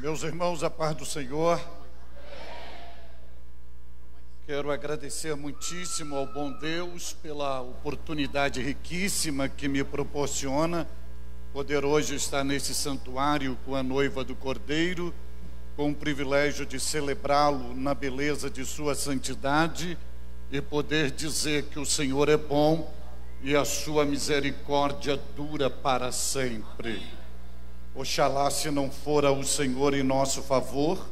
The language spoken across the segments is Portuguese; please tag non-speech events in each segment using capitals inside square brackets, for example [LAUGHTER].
Meus irmãos, a paz do Senhor. Quero agradecer muitíssimo ao bom Deus pela oportunidade riquíssima que me proporciona poder hoje estar nesse santuário com a noiva do Cordeiro, com o privilégio de celebrá-lo na beleza de sua santidade e poder dizer que o Senhor é bom e a sua misericórdia dura para sempre. Oxalá, se não fora o Senhor em nosso favor,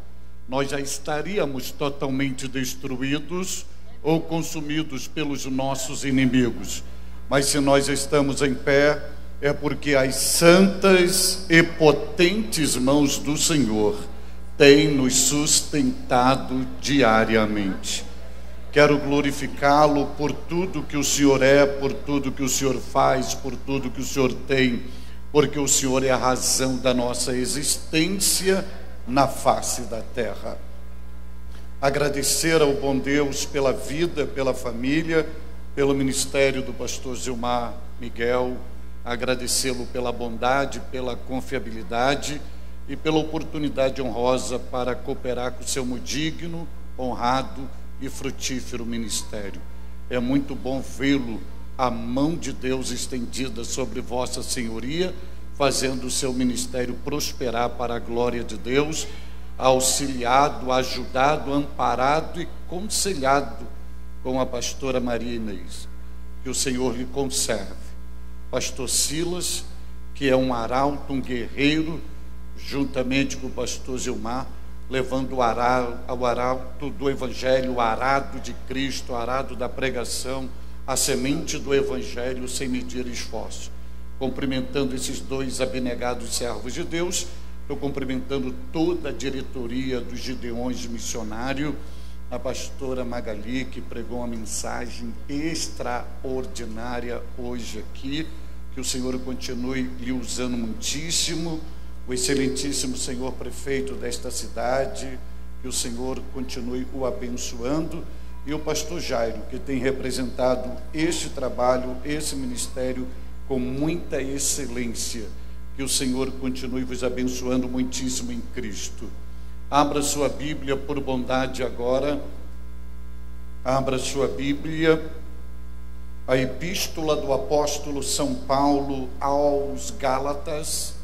nós já estaríamos totalmente destruídos ou consumidos pelos nossos inimigos. Mas se nós estamos em pé, é porque as santas e potentes mãos do Senhor têm nos sustentado diariamente. Quero glorificá-lo por tudo que o Senhor é, por tudo que o Senhor faz, por tudo que o Senhor tem porque o Senhor é a razão da nossa existência na face da terra. Agradecer ao bom Deus pela vida, pela família, pelo ministério do pastor Gilmar Miguel, agradecê-lo pela bondade, pela confiabilidade e pela oportunidade honrosa para cooperar com o seu digno, honrado e frutífero ministério. É muito bom vê-lo a mão de Deus estendida sobre Vossa Senhoria, fazendo o seu ministério prosperar para a glória de Deus, auxiliado, ajudado, amparado e conselhado com a pastora Maria Inês. Que o Senhor lhe conserve. Pastor Silas, que é um arauto, um guerreiro, juntamente com o pastor Gilmar, levando o arauto, o arauto do Evangelho, o arado de Cristo, o arado da pregação a semente do Evangelho sem medir esforço. Cumprimentando esses dois abnegados servos de Deus, estou cumprimentando toda a diretoria dos Gideões Missionário, a pastora Magali, que pregou uma mensagem extraordinária hoje aqui. Que o Senhor continue lhe usando muitíssimo. O excelentíssimo Senhor prefeito desta cidade, que o Senhor continue o abençoando e o pastor Jairo, que tem representado este trabalho, esse ministério com muita excelência. Que o Senhor continue vos abençoando muitíssimo em Cristo. Abra sua Bíblia por bondade agora. Abra sua Bíblia. A epístola do apóstolo São Paulo aos Gálatas.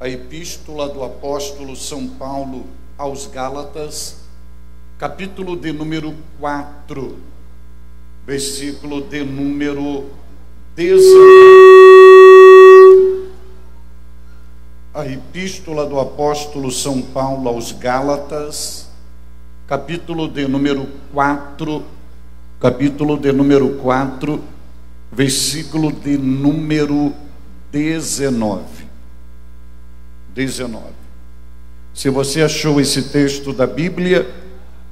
A epístola do apóstolo São Paulo aos Gálatas capítulo de número 4, versículo de número 19. A epístola do apóstolo São Paulo aos Gálatas, capítulo de número 4, capítulo de número 4, versículo de número 19. 19. Se você achou esse texto da Bíblia,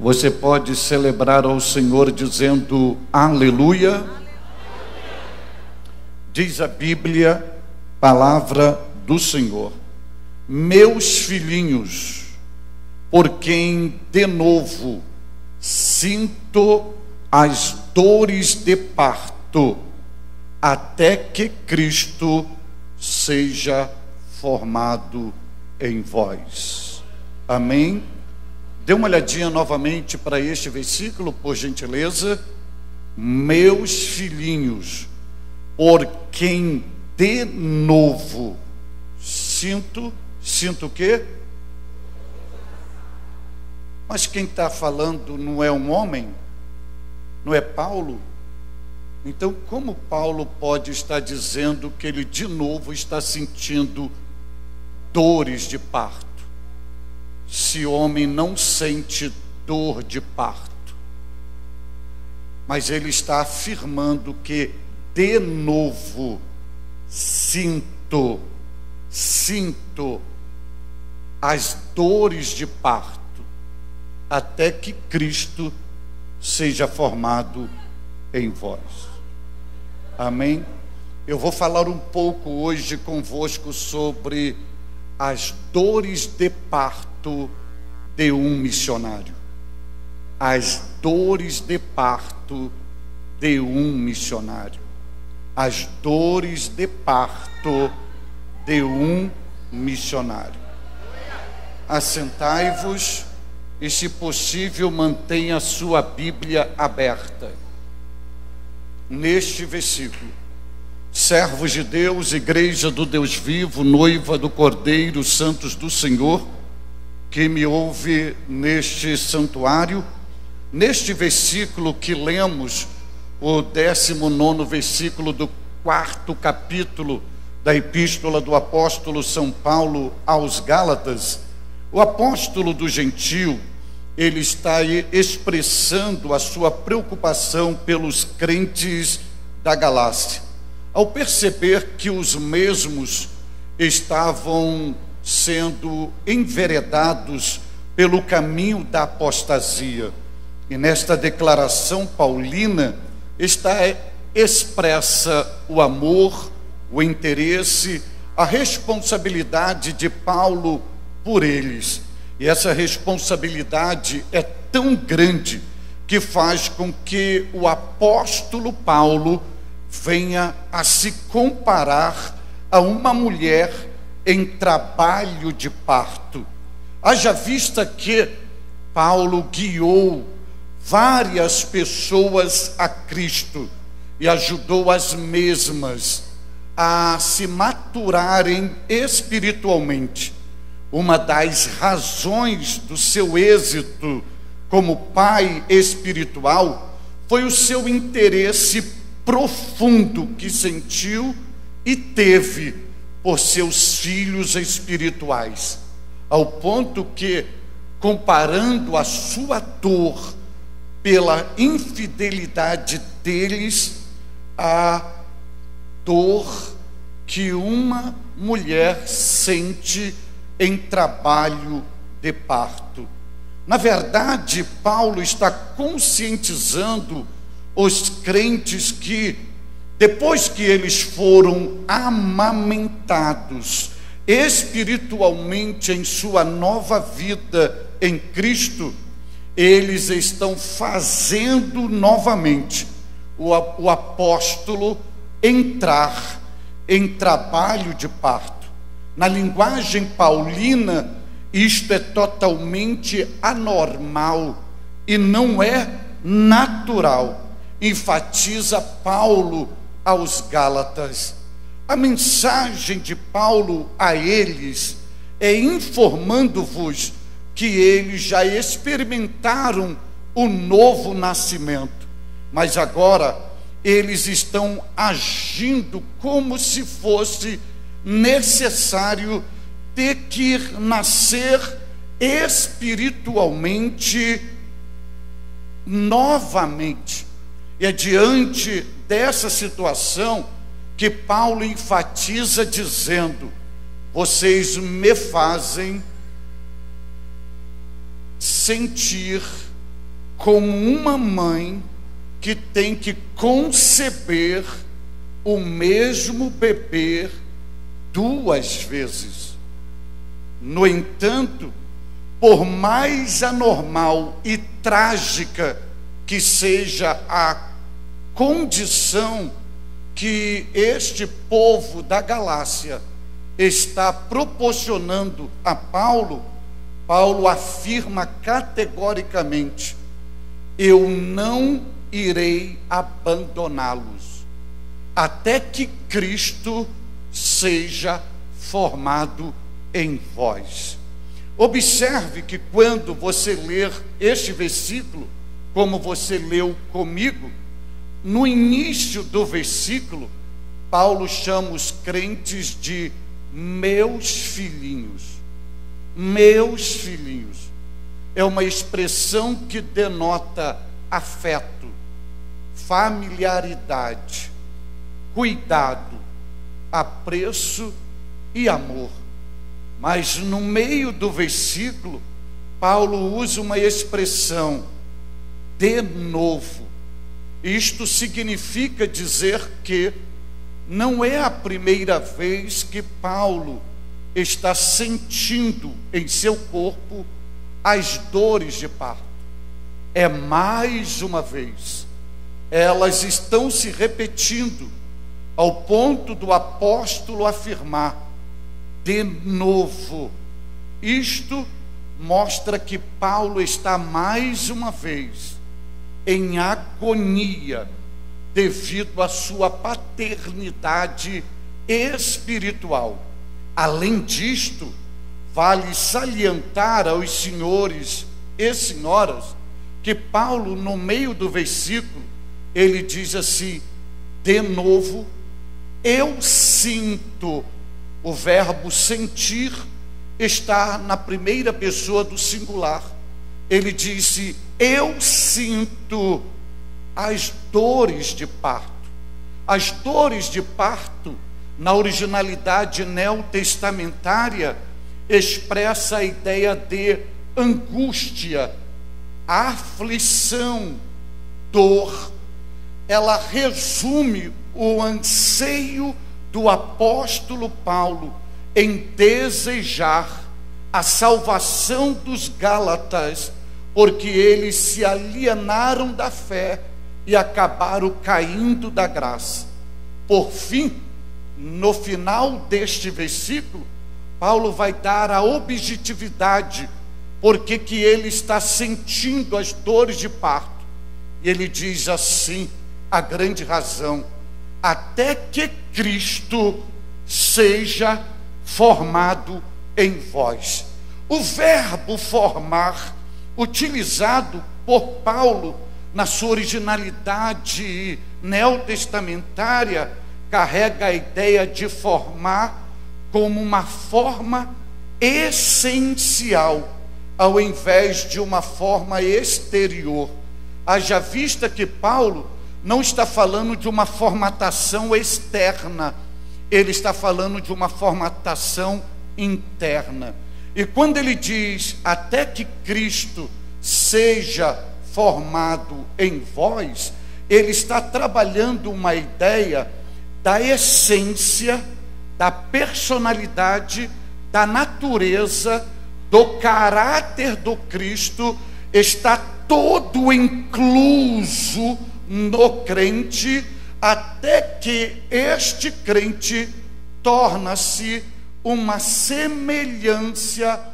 você pode celebrar ao Senhor dizendo aleluia. Diz a Bíblia, palavra do Senhor. Meus filhinhos, por quem de novo sinto as dores de parto, até que Cristo seja formado em vós. Amém? Dê uma olhadinha novamente para este versículo, por gentileza. Meus filhinhos, por quem de novo sinto, sinto o quê? Mas quem está falando não é um homem? Não é Paulo? Então, como Paulo pode estar dizendo que ele de novo está sentindo dores de parto? Se homem não sente dor de parto. Mas ele está afirmando que, de novo, sinto, sinto as dores de parto, até que Cristo seja formado em vós. Amém? Eu vou falar um pouco hoje convosco sobre as dores de parto parto de um missionário. As dores de parto de um missionário. As dores de parto de um missionário. assentai-vos e, se possível, mantenha a sua Bíblia aberta. Neste versículo, servos de Deus, igreja do Deus vivo, noiva do Cordeiro, santos do Senhor, que me ouve neste santuário, neste versículo que lemos, o 19 versículo do quarto capítulo da epístola do apóstolo São Paulo aos Gálatas, o apóstolo do gentil, ele está expressando a sua preocupação pelos crentes da Galácia. Ao perceber que os mesmos estavam sendo enveredados pelo caminho da apostasia. E nesta declaração paulina está expressa o amor, o interesse, a responsabilidade de Paulo por eles. E essa responsabilidade é tão grande que faz com que o apóstolo Paulo venha a se comparar a uma mulher em trabalho de parto. Haja vista que Paulo guiou várias pessoas a Cristo e ajudou as mesmas a se maturarem espiritualmente. Uma das razões do seu êxito como pai espiritual foi o seu interesse profundo que sentiu e teve por seus filhos espirituais, ao ponto que, comparando a sua dor pela infidelidade deles, a dor que uma mulher sente em trabalho de parto. Na verdade, Paulo está conscientizando os crentes que, depois que eles foram amamentados espiritualmente em sua nova vida em Cristo, eles estão fazendo novamente o, o apóstolo entrar em trabalho de parto. Na linguagem paulina, isto é totalmente anormal e não é natural, enfatiza Paulo aos Gálatas. A mensagem de Paulo a eles é informando-vos que eles já experimentaram o novo nascimento, mas agora eles estão agindo como se fosse necessário ter que nascer espiritualmente novamente. É diante dessa situação que Paulo enfatiza dizendo: vocês me fazem sentir como uma mãe que tem que conceber o mesmo bebê duas vezes. No entanto, por mais anormal e trágica que seja a condição que este povo da Galácia está proporcionando a Paulo, Paulo afirma categoricamente: eu não irei abandoná-los, até que Cristo seja formado em vós. Observe que quando você ler este versículo, como você leu comigo, no início do versículo, Paulo chama os crentes de meus filhinhos. Meus filhinhos. É uma expressão que denota afeto, familiaridade, cuidado, apreço e amor. Mas no meio do versículo, Paulo usa uma expressão, de novo. Isto significa dizer que não é a primeira vez que Paulo está sentindo em seu corpo as dores de parto. É mais uma vez. Elas estão se repetindo ao ponto do apóstolo afirmar de novo. Isto mostra que Paulo está mais uma vez em agonia devido à sua paternidade espiritual. Além disto, vale salientar aos senhores e senhoras que Paulo, no meio do versículo, ele diz assim: de novo, eu sinto, o verbo sentir está na primeira pessoa do singular. Ele disse: Eu sinto as dores de parto. As dores de parto, na originalidade neotestamentária, expressa a ideia de angústia, aflição, dor. Ela resume o anseio do apóstolo Paulo em desejar a salvação dos Gálatas, porque eles se alienaram da fé e acabaram caindo da graça. Por fim, no final deste versículo, Paulo vai dar a objetividade porque que ele está sentindo as dores de parto. E ele diz assim: a grande razão, até que Cristo seja formado em vós. O verbo formar, utilizado por Paulo na sua originalidade neotestamentária, carrega a ideia de formar como uma forma essencial, ao invés de uma forma exterior. Haja vista que Paulo não está falando de uma formatação externa, ele está falando de uma formatação interna. E quando ele diz até que Cristo seja formado em vós, ele está trabalhando uma ideia da essência, da personalidade, da natureza, do caráter do Cristo, está todo incluso no crente até que este crente torna-se uma semelhança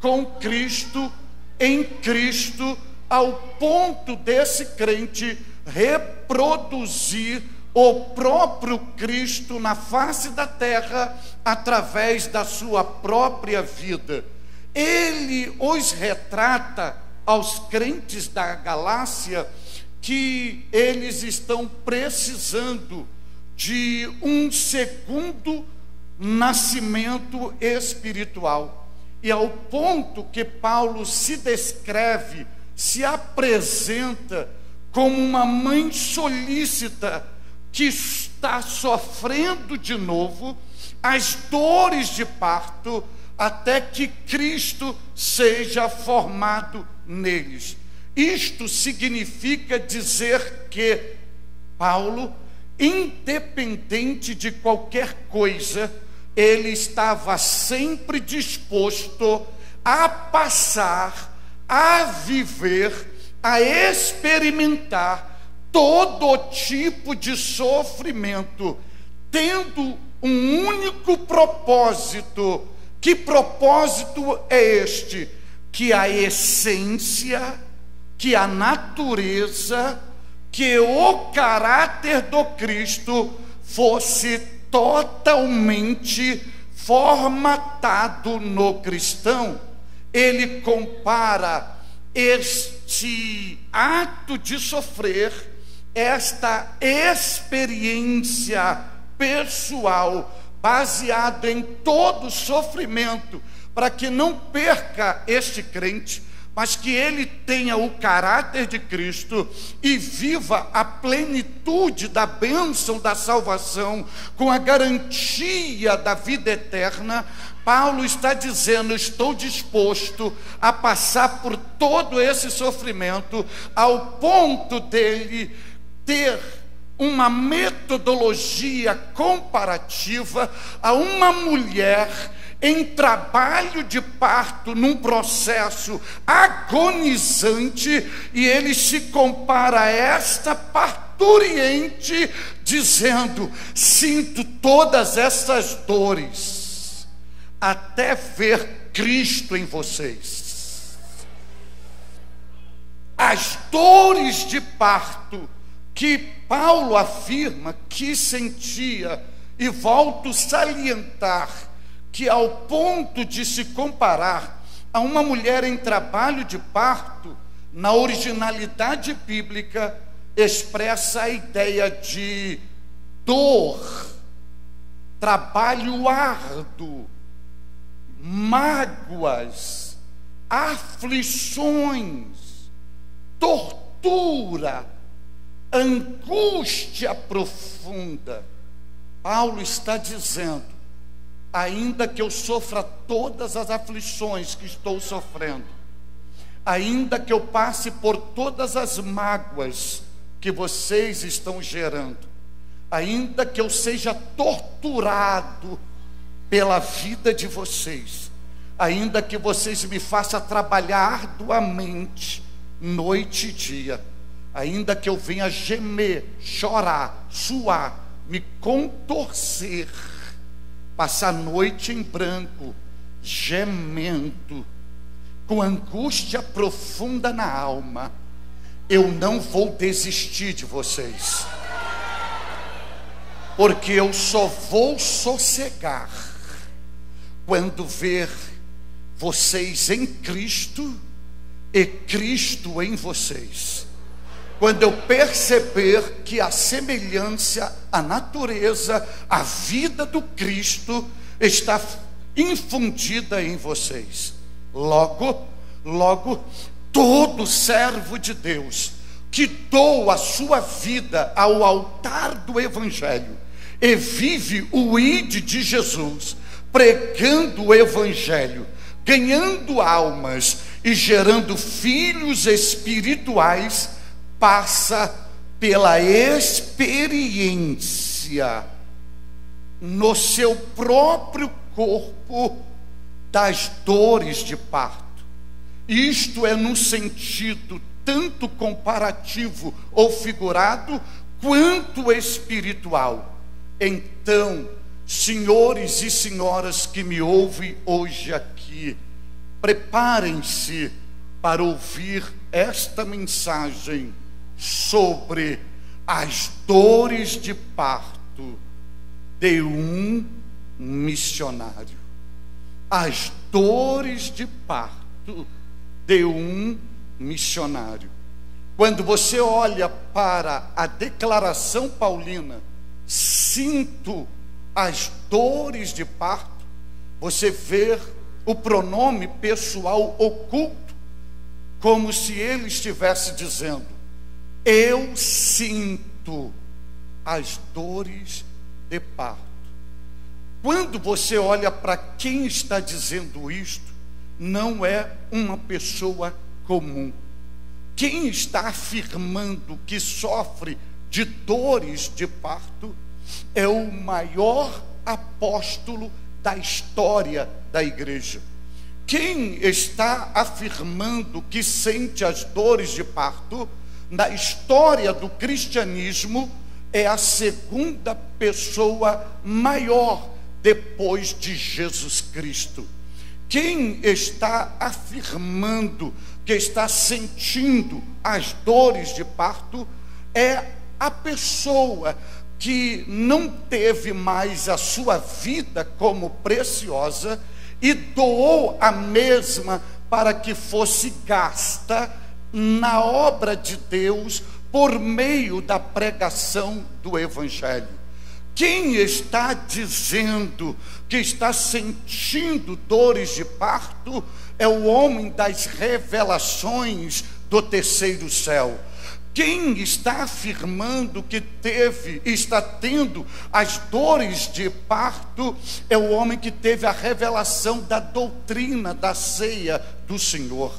com Cristo, em Cristo, ao ponto desse crente reproduzir o próprio Cristo na face da terra através da sua própria vida. Ele os retrata aos crentes da Galácia que eles estão precisando de um segundo nascimento espiritual. E ao ponto que Paulo se descreve, se apresenta como uma mãe solícita que está sofrendo de novo as dores de parto até que Cristo seja formado neles. Isto significa dizer que Paulo, independente de qualquer coisa, ele estava sempre disposto a passar, a viver, a experimentar todo tipo de sofrimento, tendo um único propósito. Que propósito é este? Que a essência que a natureza, que o caráter do Cristo fosse totalmente formatado no cristão. Ele compara este ato de sofrer, esta experiência pessoal, baseada em todo sofrimento, para que não perca este crente mas que ele tenha o caráter de Cristo e viva a plenitude da bênção da salvação, com a garantia da vida eterna, Paulo está dizendo: estou disposto a passar por todo esse sofrimento, ao ponto dele ter uma metodologia comparativa a uma mulher em trabalho de parto, num processo agonizante, e ele se compara a esta parturiente, dizendo: Sinto todas essas dores, até ver Cristo em vocês. as dores de parto que Paulo afirma que sentia, e volto salientar que, ao ponto de se comparar a uma mulher em trabalho de parto, na originalidade bíblica, expressa a ideia de dor, trabalho árduo, mágoas, aflições, tortura, angústia profunda. Paulo está dizendo: ainda que eu sofra todas as aflições que estou sofrendo, ainda que eu passe por todas as mágoas que vocês estão gerando, ainda que eu seja torturado pela vida de vocês, ainda que vocês me façam trabalhar arduamente, noite e dia, ainda que eu venha gemer, chorar, suar, me contorcer, passar a noite em branco, gemendo, com angústia profunda na alma, eu não vou desistir de vocês, porque eu só vou sossegar quando ver vocês em Cristo e Cristo em vocês. Quando eu perceber que a semelhança, a natureza, a vida do Cristo está infundida em vocês. Logo, logo, todo servo de Deus que doa a sua vida ao altar do Evangelho e vive o ide de Jesus, pregando o Evangelho, ganhando almas e gerando filhos espirituais, passa pela experiência no seu próprio corpo das dores de parto. Isto é no sentido tanto comparativo ou figurado, quanto espiritual. Então, senhores e senhoras que me ouvem hoje aqui, preparem-se para ouvir esta mensagem sobre as dores de parto de um missionário. As dores de parto de um missionário. Quando você olha para a declaração paulina, sinto as dores de parto, você vê o pronome pessoal oculto, como se ele estivesse dizendo: Eu sinto as dores de parto. Quando você olha para quem está dizendo isto, não é uma pessoa comum. Quem está afirmando que sofre de dores de parto é o maior apóstolo da história da igreja. Quem está afirmando que sente as dores de parto na história do cristianismo é a segunda pessoa maior depois de Jesus Cristo. Quem está afirmando que está sentindo as dores de parto é a pessoa que não teve mais a sua vida como preciosa e doou a mesma para que fosse gasta na obra de Deus por meio da pregação do Evangelho. Quem está dizendo que está sentindo dores de parto é o homem das revelações do terceiro céu. Quem está afirmando que teve, está tendo as dores de parto, é o homem que teve a revelação da doutrina da ceia do Senhor.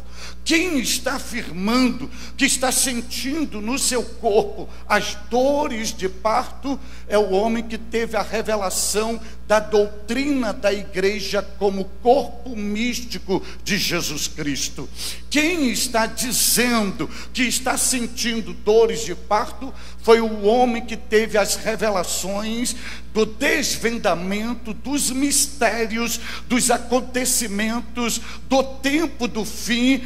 Quem está afirmando que está sentindo no seu corpo as dores de parto é o homem que teve a revelação da doutrina da igreja como corpo místico de Jesus Cristo. Quem está dizendo que está sentindo dores de parto foi o homem que teve as revelações do desvendamento dos mistérios, dos acontecimentos do tempo do fim,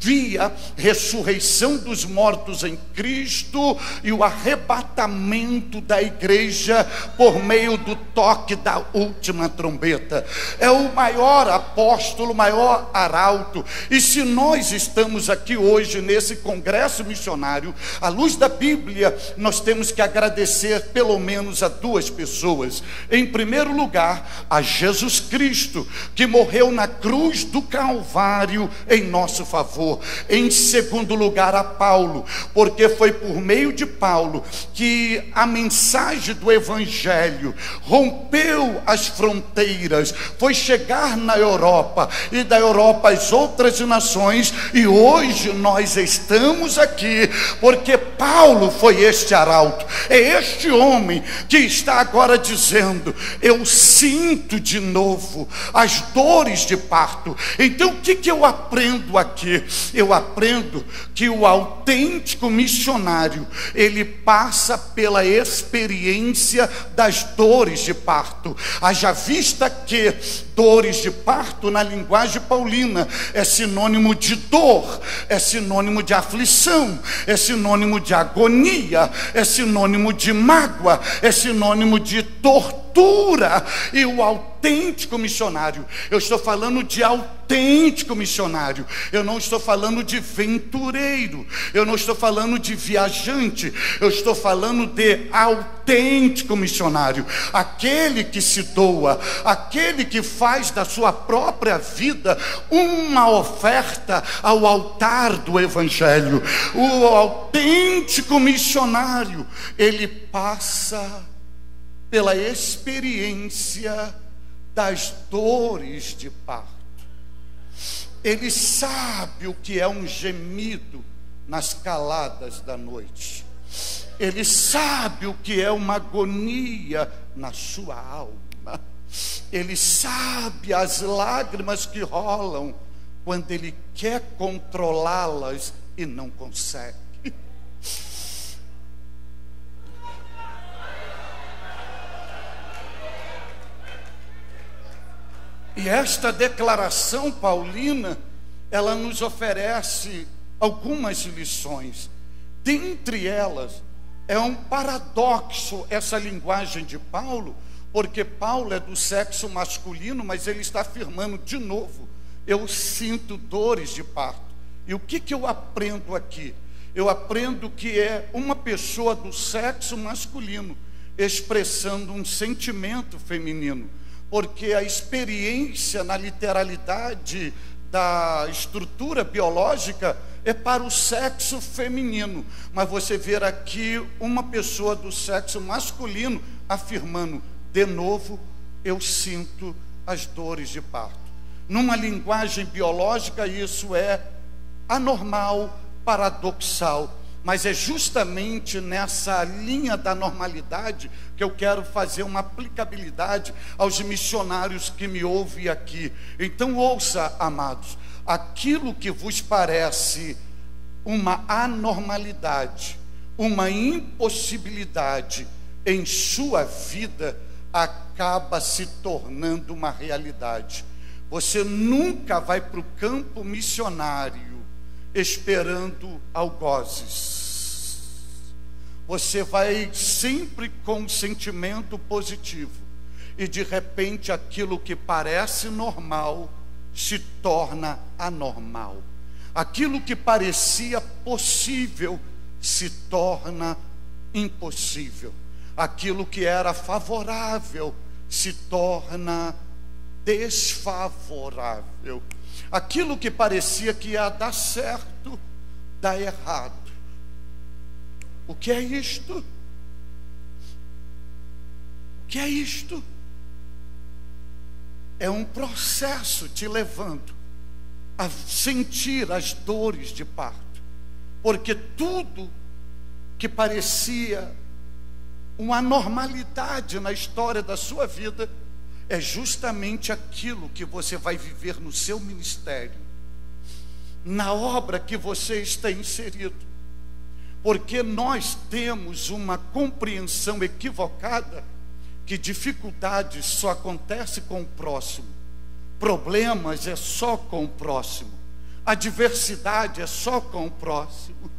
via ressurreição dos mortos em Cristo e o arrebatamento da igreja por meio do toque da última trombeta. É o maior apóstolo, o maior arauto. E se nós estamos aqui hoje nesse congresso missionário, à luz da Bíblia, nós temos que agradecer pelo menos a duas pessoas. Em primeiro lugar, a Jesus Cristo, que morreu na cruz do Calvário em nosso favor Em segundo lugar, a Paulo, porque foi por meio de Paulo que a mensagem do Evangelho rompeu as fronteiras, foi chegar na Europa e da Europa às outras nações, e hoje nós estamos aqui porque Paulo foi este arauto, é este homem que está agora dizendo: Eu sinto de novo as dores de parto. Então, o que, que eu aprendo aqui? Eu aprendo que o autêntico missionário, ele passa pela experiência das dores de parto. Haja vista que dores de parto na linguagem paulina é sinônimo de dor, é sinônimo de aflição, é sinônimo de agonia, é sinônimo de mágoa, é sinônimo de tortura e o autêntico missionário. Eu estou falando de autêntico missionário. Eu não estou falando de ventureiro. Eu não estou falando de viajante. Eu estou falando de autêntico missionário. Aquele que se doa, aquele que faz da sua própria vida uma oferta ao altar do evangelho. O autêntico missionário, ele passa pela experiência das dores de parto. Ele sabe o que é um gemido nas caladas da noite. Ele sabe o que é uma agonia na sua alma. Ele sabe as lágrimas que rolam quando ele quer controlá-las e não consegue. E esta declaração paulina, ela nos oferece algumas lições. Dentre elas, é um paradoxo essa linguagem de Paulo, porque Paulo é do sexo masculino, mas ele está afirmando de novo: eu sinto dores de parto. E o que, que eu aprendo aqui? Eu aprendo que é uma pessoa do sexo masculino expressando um sentimento feminino porque a experiência na literalidade da estrutura biológica é para o sexo feminino, mas você vê aqui uma pessoa do sexo masculino afirmando: de novo, eu sinto as dores de parto. Numa linguagem biológica, isso é anormal, paradoxal, mas é justamente nessa linha da normalidade que eu quero fazer uma aplicabilidade aos missionários que me ouvem aqui. Então, ouça, amados, aquilo que vos parece uma anormalidade, uma impossibilidade em sua vida, acaba se tornando uma realidade. Você nunca vai para o campo missionário esperando algozes. Você vai sempre com um sentimento positivo, e de repente aquilo que parece normal se torna anormal. Aquilo que parecia possível se torna impossível. Aquilo que era favorável se torna desfavorável. Aquilo que parecia que ia dar certo, dá errado. O que é isto? O que é isto? É um processo te levando a sentir as dores de parto, porque tudo que parecia uma normalidade na história da sua vida, é justamente aquilo que você vai viver no seu ministério, na obra que você está inserido. Porque nós temos uma compreensão equivocada que dificuldades só acontece com o próximo, problemas é só com o próximo, adversidade é só com o próximo,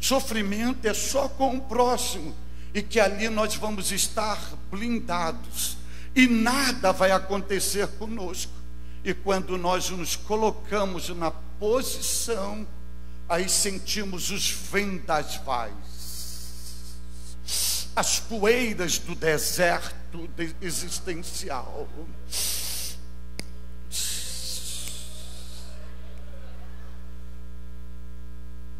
sofrimento é só com o próximo, e que ali nós vamos estar blindados, e nada vai acontecer conosco. E quando nós nos colocamos na posição, aí sentimos os vendavais, as poeiras do deserto existencial.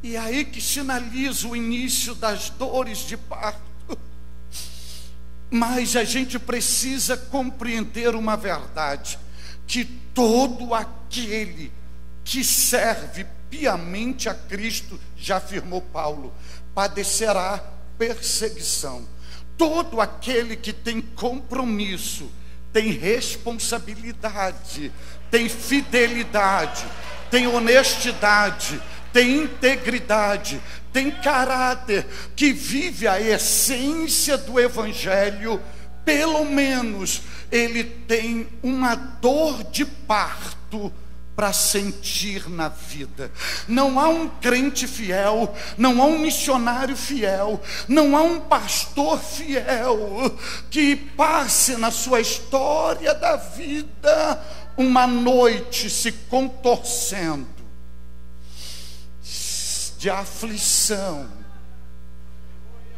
E aí que sinaliza o início das dores de parto. Mas a gente precisa compreender uma verdade: que todo aquele que serve piamente a Cristo, já afirmou Paulo, padecerá perseguição. Todo aquele que tem compromisso, tem responsabilidade, tem fidelidade, tem honestidade, tem integridade, tem caráter, que vive a essência do Evangelho, pelo menos ele tem uma dor de parto para sentir na vida. Não há um crente fiel, não há um missionário fiel, não há um pastor fiel que passe na sua história da vida uma noite se contorcendo de aflição,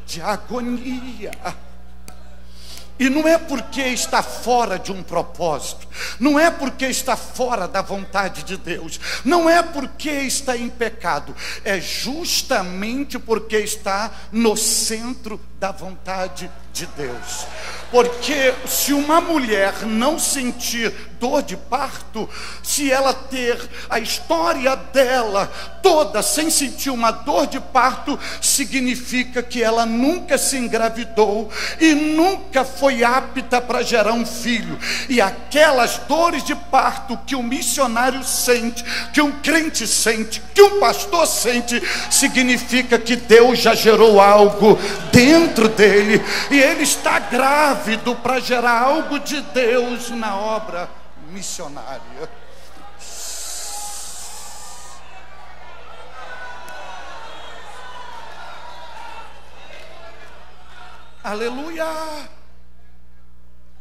de agonia. E não é porque está fora de um propósito, não é porque está fora da vontade de Deus, não é porque está em pecado, é justamente porque está no centro da vontade de Deus. Porque se uma mulher não sentir dor de parto, se ela ter a história dela toda sem sentir uma dor de parto, significa que ela nunca se engravidou e nunca foi apta para gerar um filho. E aquelas dores de parto que o missionário sente, que um crente sente, que um pastor sente, significa que Deus já gerou algo dentro dele e ele está grávido para gerar algo de Deus na obra missionária. Aleluia!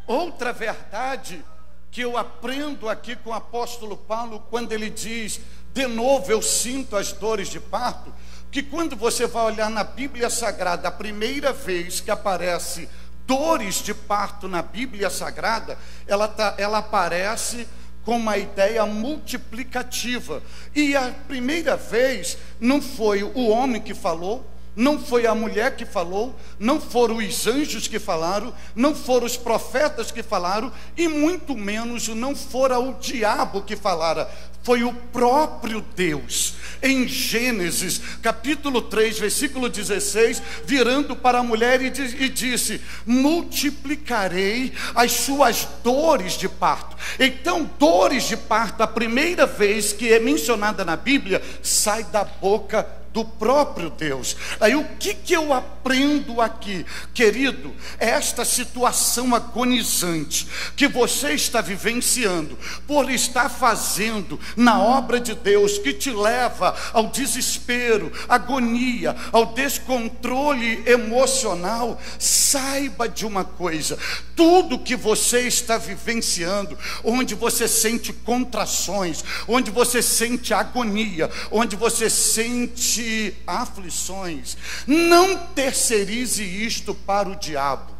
Outra verdade que eu aprendo aqui com o apóstolo Paulo, quando ele diz: De novo eu sinto as dores de parto, que quando você vai olhar na Bíblia Sagrada, a primeira vez que aparece dores de parto na Bíblia Sagrada, ela, tá, ela aparece com uma ideia multiplicativa. E a primeira vez não foi o homem que falou, não foi a mulher que falou, não foram os anjos que falaram, não foram os profetas que falaram, e muito menos não fora o diabo que falara, foi o próprio Deus. Em Gênesis, capítulo 3, versículo 16, virando para a mulher e, e disse: Multiplicarei as suas dores de parto. Então, dores de parto, a primeira vez que é mencionada na Bíblia, sai da boca do próprio Deus. Aí o que, que eu aprendo aqui, querido? É esta situação agonizante que você está vivenciando, por estar fazendo na obra de Deus, que te leva ao desespero, agonia, ao descontrole emocional. Saiba de uma coisa: tudo que você está vivenciando, onde você sente contrações, onde você sente agonia, onde você sente aflições, não terceirize isto para o diabo.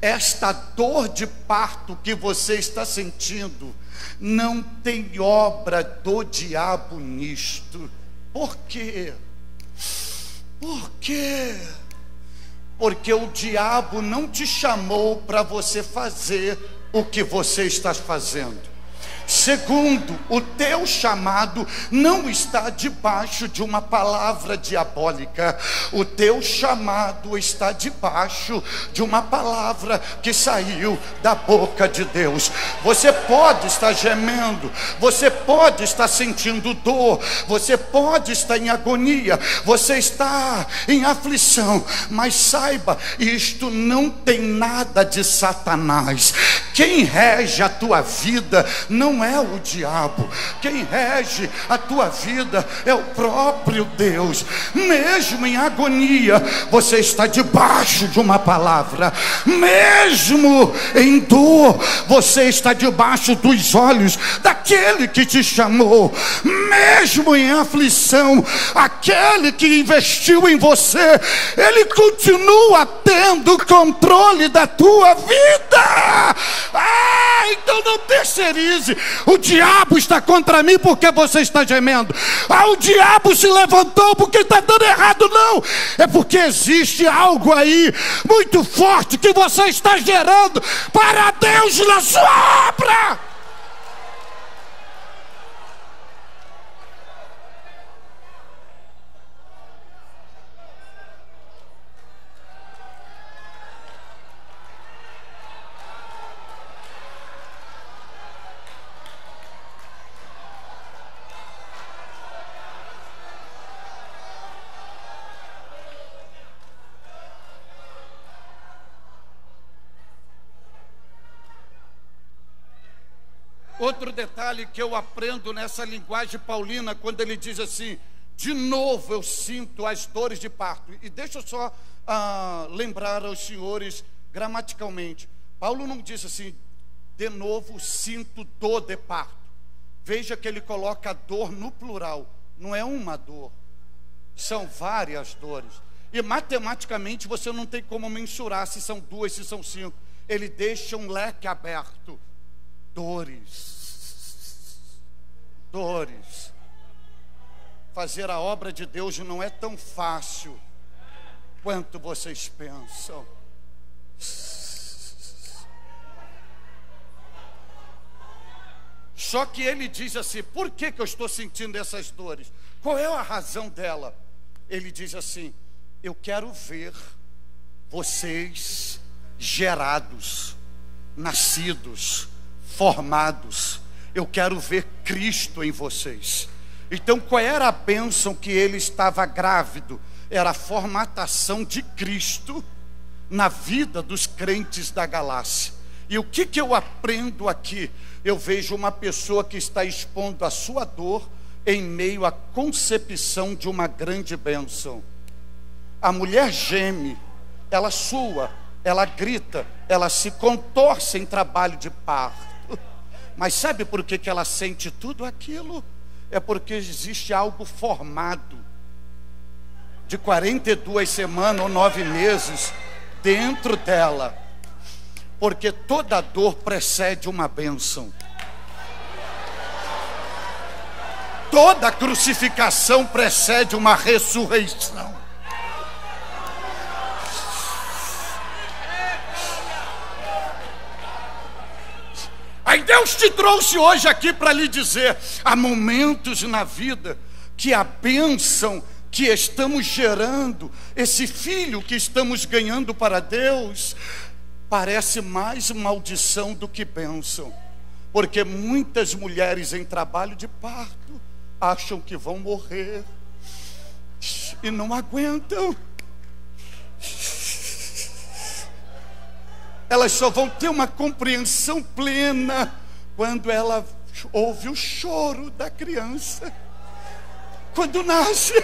Esta dor de parto que você está sentindo, não tem obra do diabo nisto. Por quê? Por quê? Porque o diabo não te chamou para você fazer o que você está fazendo. Segundo, o teu chamado não está debaixo de uma palavra diabólica. O teu chamado está debaixo de uma palavra que saiu da boca de Deus. Você pode estar gemendo, você pode estar sentindo dor, você pode estar em agonia, você está em aflição, mas saiba, isto não tem nada de Satanás Quem rege a tua vida não é o diabo, quem rege a tua vida é o próprio Deus. Mesmo em agonia, você está debaixo de uma palavra, mesmo em dor, você está debaixo dos olhos daquele que te chamou, mesmo em aflição, aquele que investiu em você, ele continua tendo controle da tua vida. Ah, então não terceirize. O diabo está contra mim porque você está gemendo. Ah, o diabo se levantou porque está dando errado. Não, é porque existe algo aí muito forte que você está gerando para Deus na sua obra. Outro detalhe que eu aprendo nessa linguagem paulina, quando ele diz assim: de novo eu sinto as dores de parto. E deixa eu só ah, lembrar aos senhores gramaticalmente: Paulo não diz assim, de novo sinto dor de parto. Veja que ele coloca dor no plural, não é uma dor, são várias dores. E matematicamente você não tem como mensurar se são duas, se são cinco. Ele deixa um leque aberto dores. Dores. Fazer a obra de Deus não é tão fácil quanto vocês pensam. Só que ele diz assim: por que, que eu estou sentindo essas dores? Qual é a razão dela? Ele diz assim: eu quero ver vocês gerados, nascidos, formados. Eu quero ver Cristo em vocês. Então, qual era a bênção que ele estava grávido? Era a formatação de Cristo na vida dos crentes da galáxia. E o que, que eu aprendo aqui? Eu vejo uma pessoa que está expondo a sua dor em meio à concepção de uma grande bênção. A mulher geme, ela sua, ela grita, ela se contorce em trabalho de parto. Mas sabe por que, que ela sente tudo aquilo? É porque existe algo formado de 42 semanas ou nove meses dentro dela. Porque toda dor precede uma bênção. Toda crucificação precede uma ressurreição. Aí Deus te trouxe hoje aqui para lhe dizer: há momentos na vida que a bênção que estamos gerando, esse filho que estamos ganhando para Deus, parece mais maldição do que bênção, porque muitas mulheres em trabalho de parto acham que vão morrer e não aguentam elas só vão ter uma compreensão plena quando ela ouve o choro da criança. Quando nasce,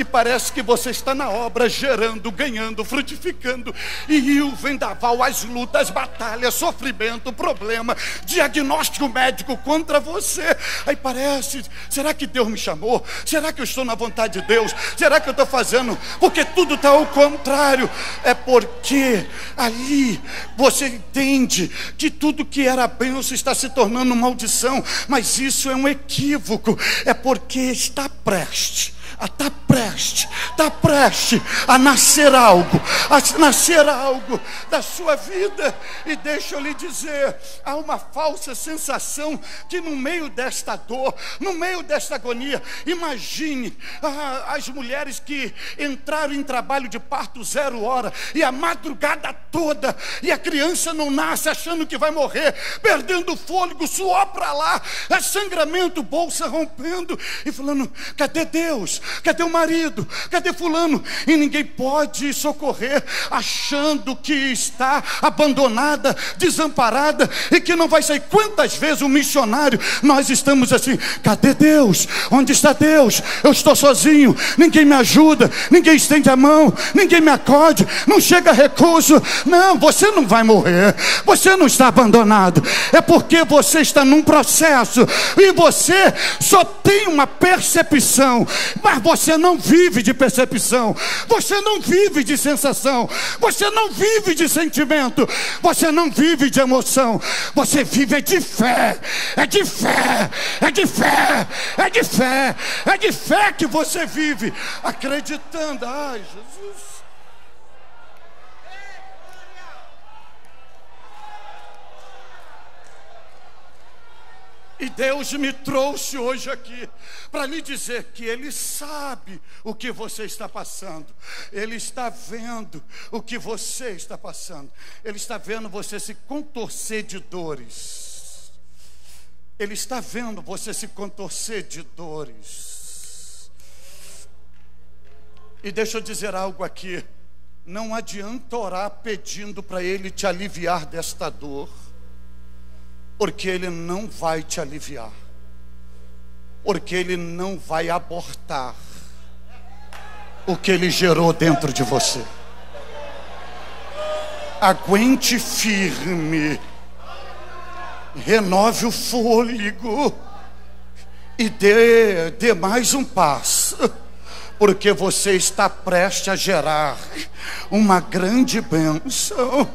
e parece que você está na obra, gerando, ganhando, frutificando, e o vendaval, as lutas, as batalhas, sofrimento, problema, diagnóstico médico contra você. Aí parece, será que Deus me chamou? Será que eu estou na vontade de Deus? Será que eu estou fazendo? Porque tudo está ao contrário. É porque ali você entende que tudo que era bênção está se tornando maldição, mas isso é um equívoco, é porque está preste está preste, está preste a nascer algo, a nascer algo da sua vida. E deixa eu lhe dizer, há uma falsa sensação que no meio desta dor, no meio desta agonia, imagine ah, as mulheres que entraram em trabalho de parto zero hora e a madrugada toda, e a criança não nasce achando que vai morrer, perdendo fôlego, suor para lá, é sangramento, bolsa rompendo, e falando: cadê Deus? Cadê o marido? Cadê fulano? E ninguém pode socorrer, achando que está abandonada, desamparada e que não vai sair. Quantas vezes o um missionário nós estamos assim: cadê Deus? Onde está Deus? Eu estou sozinho, ninguém me ajuda, ninguém estende a mão, ninguém me acode, não chega recurso. Não, você não vai morrer, você não está abandonado, é porque você está num processo e você só tem uma percepção, mas você não vive de percepção, você não vive de sensação, você não vive de sentimento, você não vive de emoção, você vive é de fé, é de fé, é de fé, é de fé, é de fé que você vive, acreditando. Ai, Jesus. E Deus me trouxe hoje aqui para lhe dizer que Ele sabe o que você está passando, Ele está vendo o que você está passando, Ele está vendo você se contorcer de dores, Ele está vendo você se contorcer de dores. E deixa eu dizer algo aqui: não adianta orar pedindo para Ele te aliviar desta dor porque Ele não vai te aliviar, porque Ele não vai abortar o que Ele gerou dentro de você. Aguente firme, renove o fôlego e dê, dê mais um passo, porque você está prestes a gerar uma grande bênção.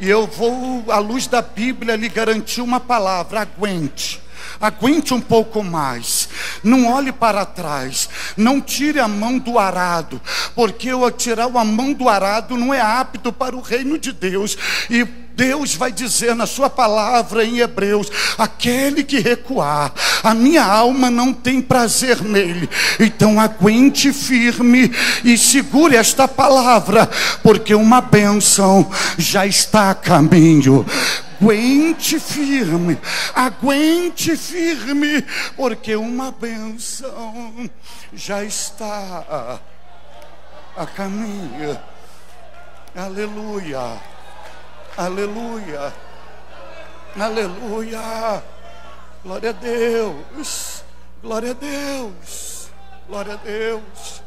E eu vou, à luz da Bíblia, lhe garantir uma palavra: aguente. Aguente um pouco mais, não olhe para trás, não tire a mão do arado, porque eu tirar a mão do arado não é apto para o reino de Deus. E Deus vai dizer na sua palavra em Hebreus: aquele que recuar, a minha alma não tem prazer nele. Então aguente firme e segure esta palavra, porque uma bênção já está a caminho aguente firme, aguente firme, porque uma bênção já está a caminho. Aleluia. Aleluia. Aleluia. Glória a Deus. Glória a Deus. Glória a Deus.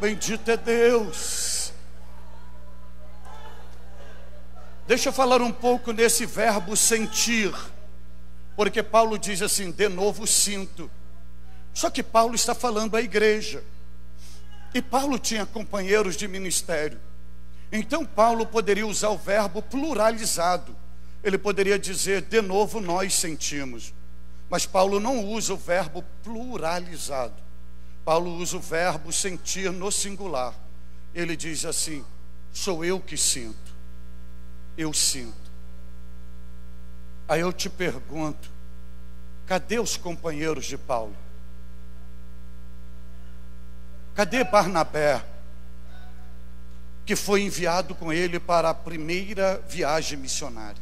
Bendito é Deus. Deixa eu falar um pouco nesse verbo sentir. Porque Paulo diz assim: de novo sinto. Só que Paulo está falando à igreja. E Paulo tinha companheiros de ministério. Então Paulo poderia usar o verbo pluralizado. Ele poderia dizer, de novo nós sentimos. Mas Paulo não usa o verbo pluralizado. Paulo usa o verbo sentir no singular. Ele diz assim: sou eu que sinto. Eu sinto. Aí eu te pergunto: cadê os companheiros de Paulo? Cadê Barnabé? Que foi enviado com ele para a primeira viagem missionária.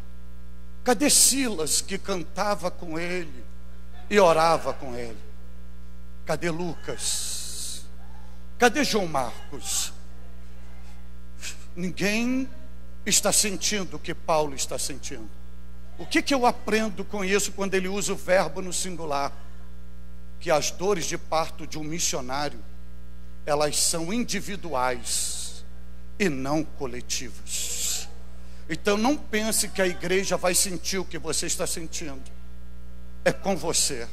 Cadê Silas que cantava com ele e orava com ele? Cadê Lucas? Cadê João Marcos? Ninguém está sentindo o que Paulo está sentindo. O que, que eu aprendo com isso quando ele usa o verbo no singular? Que as dores de parto de um missionário, elas são individuais e não coletivos. Então não pense que a igreja vai sentir o que você está sentindo. É com você.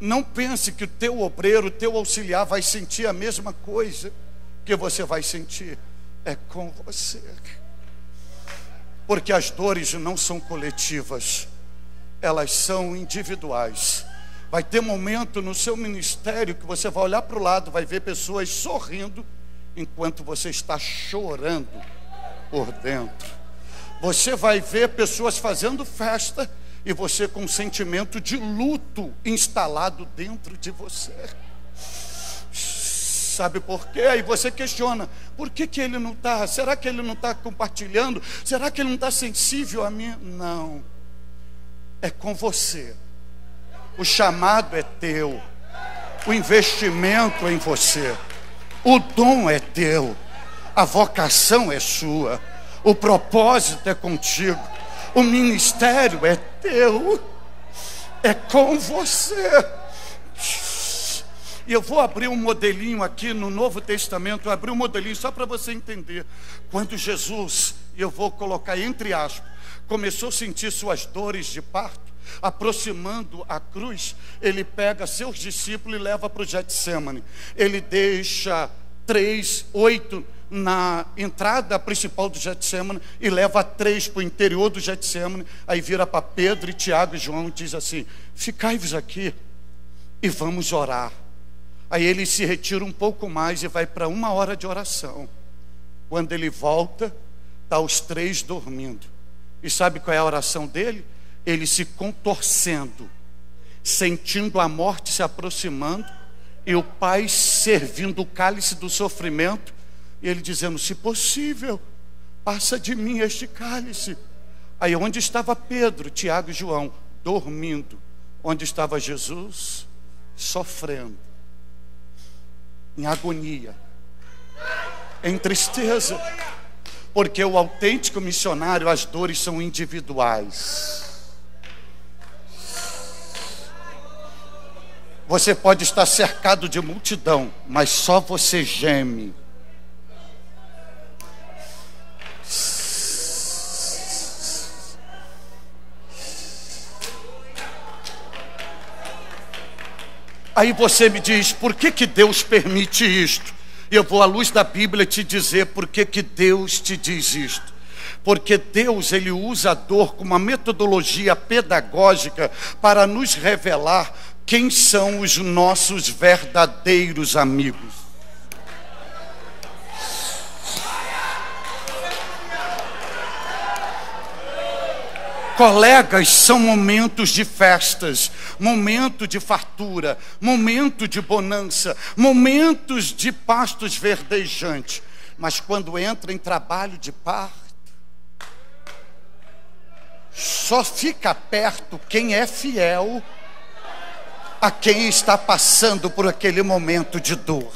Não pense que o teu obreiro, o teu auxiliar vai sentir a mesma coisa que você vai sentir. É com você. Porque as dores não são coletivas, elas são individuais. Vai ter momento no seu ministério que você vai olhar para o lado, vai ver pessoas sorrindo enquanto você está chorando por dentro. Você vai ver pessoas fazendo festa e você com um sentimento de luto instalado dentro de você. Sabe por quê? Aí você questiona: por que, que ele não está? Será que ele não está compartilhando? Será que ele não está sensível a mim? Não, é com você. O chamado é teu, o investimento em você. O dom é teu, a vocação é sua, o propósito é contigo, o ministério é teu, é com você. E eu vou abrir um modelinho aqui no Novo Testamento, abrir um modelinho só para você entender. Quando Jesus, eu vou colocar entre aspas, começou a sentir suas dores de parto, aproximando a cruz, ele pega seus discípulos e leva para o Getsemane. Ele deixa três, oito na entrada principal do Getsemane e leva três para o interior do Getsemane. Aí vira para Pedro e Tiago e João e diz assim: Ficai-vos aqui e vamos orar. Aí ele se retira um pouco mais e vai para uma hora de oração. Quando ele volta, está os três dormindo. E sabe qual é a oração dele? Ele se contorcendo, sentindo a morte se aproximando, e o pai servindo o cálice do sofrimento, e ele dizendo: Se possível, passa de mim este cálice. Aí onde estava Pedro, Tiago e João? Dormindo. Onde estava Jesus? Sofrendo, em agonia, em tristeza. Porque o autêntico missionário, as dores são individuais. Você pode estar cercado de multidão, mas só você geme. Aí você me diz, por que, que Deus permite isto? Eu vou à luz da Bíblia te dizer por que, que Deus te diz isto. Porque Deus ele usa a dor como uma metodologia pedagógica para nos revelar quem são os nossos verdadeiros amigos. Colegas são momentos de festas, momento de fartura, momento de bonança, momentos de pastos verdejantes. Mas quando entra em trabalho de parto, só fica perto quem é fiel a quem está passando por aquele momento de dor.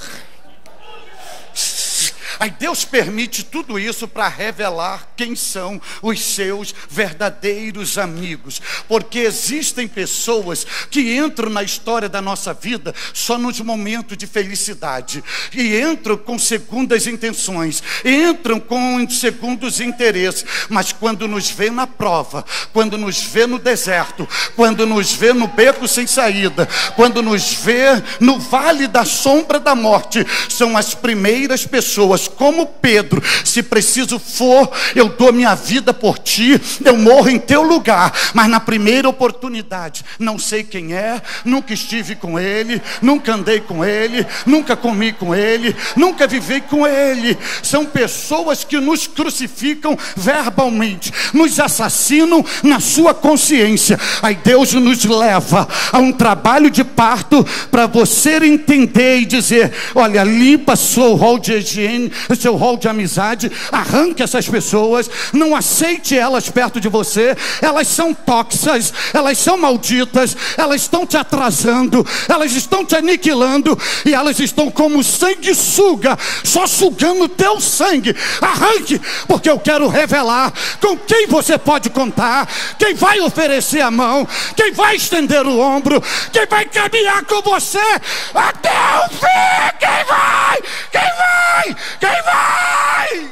Aí Deus permite tudo isso para revelar quem são os seus verdadeiros amigos, porque existem pessoas que entram na história da nossa vida só nos momentos de felicidade. E entram com segundas intenções, entram com segundos interesses, mas quando nos vê na prova, quando nos vê no deserto, quando nos vê no beco sem saída, quando nos vê no vale da sombra da morte, são as primeiras pessoas como Pedro, se preciso for, eu dou minha vida por ti, eu morro em teu lugar, mas na primeira oportunidade, não sei quem é, nunca estive com ele, nunca andei com ele, nunca comi com ele, nunca vivi com ele. São pessoas que nos crucificam verbalmente, nos assassinam na sua consciência. Aí Deus nos leva a um trabalho de parto para você entender e dizer: olha, limpa seu rol de higiene, [LAUGHS] seu rol de amizade, arranque essas pessoas, não aceite elas perto de você, elas são tóxicas, elas são malditas, elas estão te atrasando, elas estão te aniquilando e elas estão como sanguessuga, só sugando teu sangue. Arranque, porque eu quero revelar com quem você pode contar, quem vai oferecer a mão, quem vai estender o ombro, quem vai caminhar com você até o fim. Quem vai? Quem vai? Quem vai!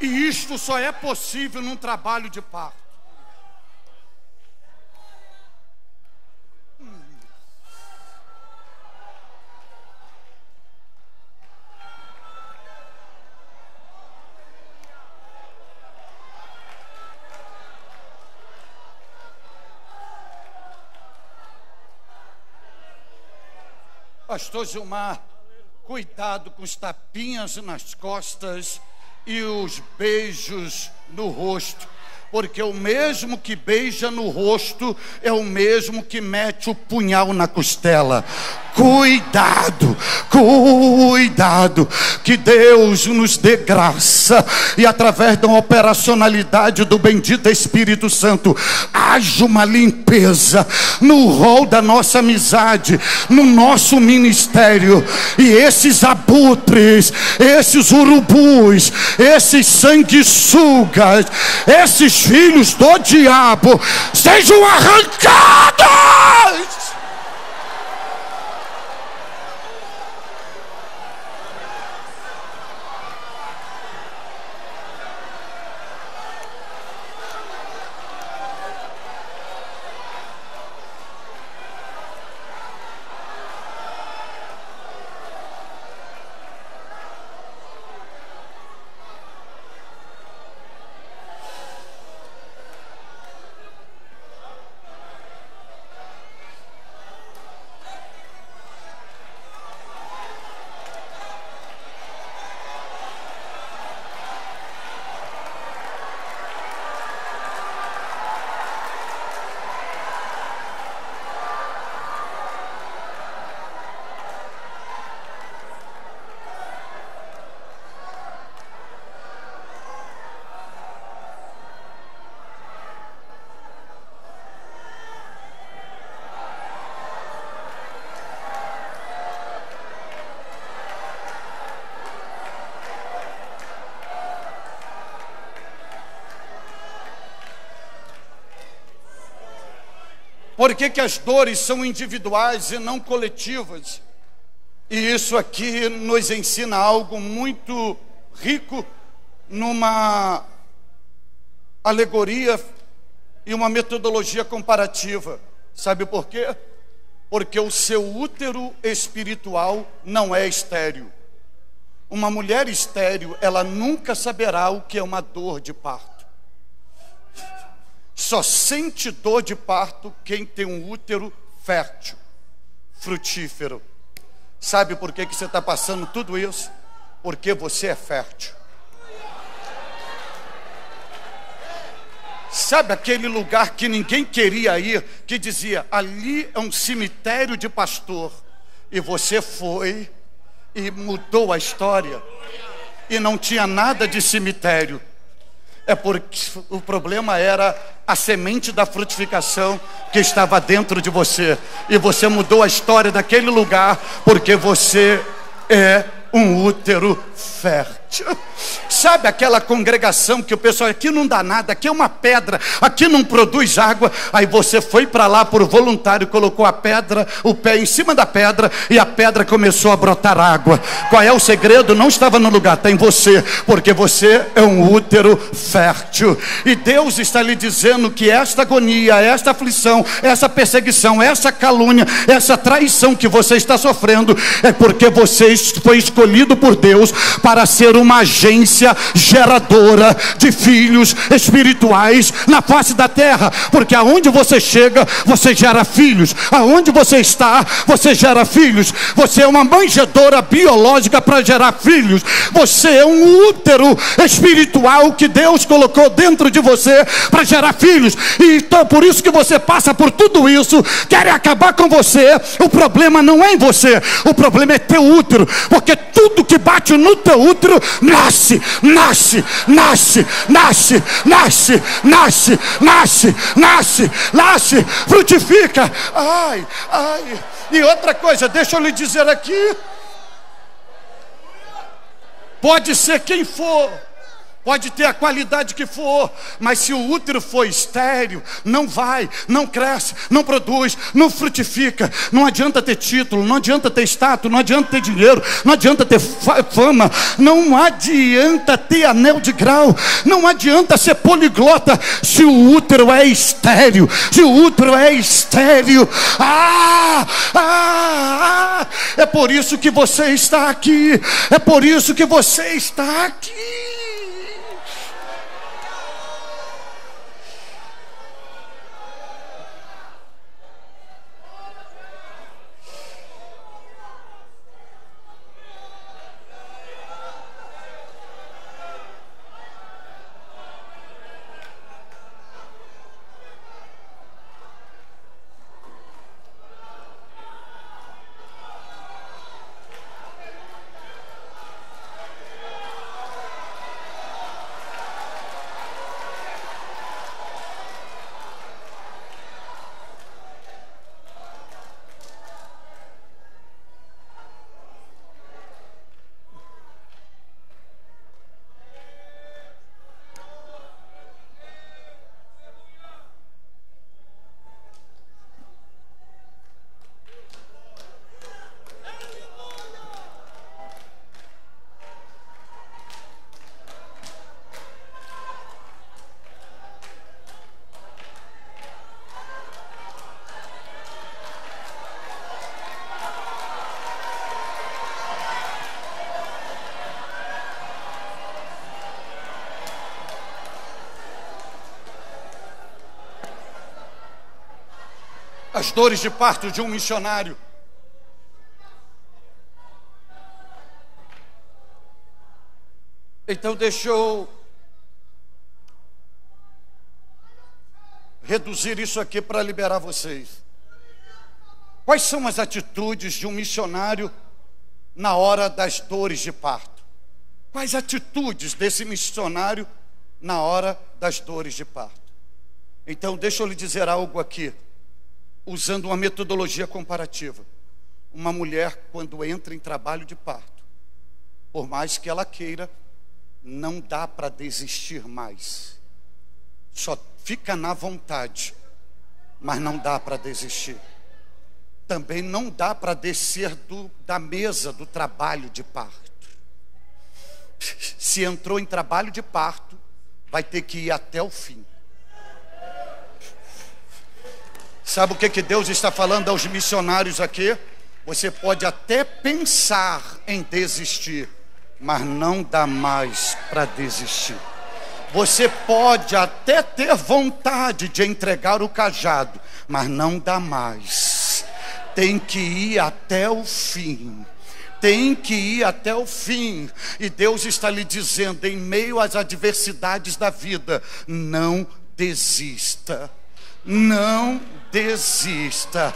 E isto só é possível num trabalho de parto. Pastor Gilmar, cuidado com os tapinhas nas costas e os beijos no rosto. Porque o mesmo que beija no rosto é o mesmo que mete o punhal na costela. Cuidado, cuidado, que Deus nos dê graça e através da operacionalidade do bendito Espírito Santo, haja uma limpeza no rol da nossa amizade, no nosso ministério, e esses abutres, esses urubus, esses sanguessugas, esses filhos do diabo sejam arrancados. Por que, que as dores são individuais e não coletivas? E isso aqui nos ensina algo muito rico numa alegoria e uma metodologia comparativa. Sabe por quê? Porque o seu útero espiritual não é estéril. Uma mulher estéril, ela nunca saberá o que é uma dor de parto. Só sente dor de parto quem tem um útero fértil, frutífero. Sabe por que, que você está passando tudo isso? Porque você é fértil. Sabe aquele lugar que ninguém queria ir, que dizia: ali é um cemitério de pastor, e você foi e mudou a história, e não tinha nada de cemitério é porque o problema era a semente da frutificação que estava dentro de você. E você mudou a história daquele lugar porque você é um útero fértil. Sabe aquela congregação que o pessoal aqui não dá nada, aqui é uma pedra, aqui não produz água. Aí você foi para lá por voluntário, colocou a pedra, o pé em cima da pedra e a pedra começou a brotar água. Qual é o segredo? Não estava no lugar, está em você, porque você é um útero fértil. E Deus está lhe dizendo que esta agonia, esta aflição, essa perseguição, essa calúnia, essa traição que você está sofrendo é porque você foi escolhido por Deus para ser uma agência geradora de filhos espirituais na face da terra, porque aonde você chega, você gera filhos, aonde você está, você gera filhos, você é uma manjedora biológica para gerar filhos, você é um útero espiritual que Deus colocou dentro de você para gerar filhos, e então por isso que você passa por tudo isso, querem acabar com você, o problema não é em você, o problema é teu útero, porque tudo que bate no teu útero nasce, nasce, nasce, nasce, nasce, nasce, nasce, nasce, nasce, frutifica. Ai, ai. E outra coisa, deixa eu lhe dizer aqui. Pode ser quem for Pode ter a qualidade que for, mas se o útero for estéreo, não vai, não cresce, não produz, não frutifica. Não adianta ter título, não adianta ter status, não adianta ter dinheiro, não adianta ter fama, não adianta ter anel de grau, não adianta ser poliglota se o útero é estéreo. Se o útero é estéreo, ah, ah, ah, é por isso que você está aqui, é por isso que você está aqui. Dores de parto de um missionário. Então deixa eu reduzir isso aqui para liberar vocês. Quais são as atitudes de um missionário na hora das dores de parto? Quais atitudes desse missionário na hora das dores de parto? Então, deixa eu lhe dizer algo aqui, usando uma metodologia comparativa. Uma mulher, quando entra em trabalho de parto, por mais que ela queira, não dá para desistir mais. Só fica na vontade, mas não dá para desistir. Também não dá para descer do, da mesa do trabalho de parto. Se entrou em trabalho de parto, vai ter que ir até o fim. Sabe o que, que Deus está falando aos missionários aqui? Você pode até pensar em desistir, mas não dá mais para desistir. Você pode até ter vontade de entregar o cajado, mas não dá mais. Tem que ir até o fim tem que ir até o fim. E Deus está lhe dizendo, em meio às adversidades da vida, não desista. Não desista.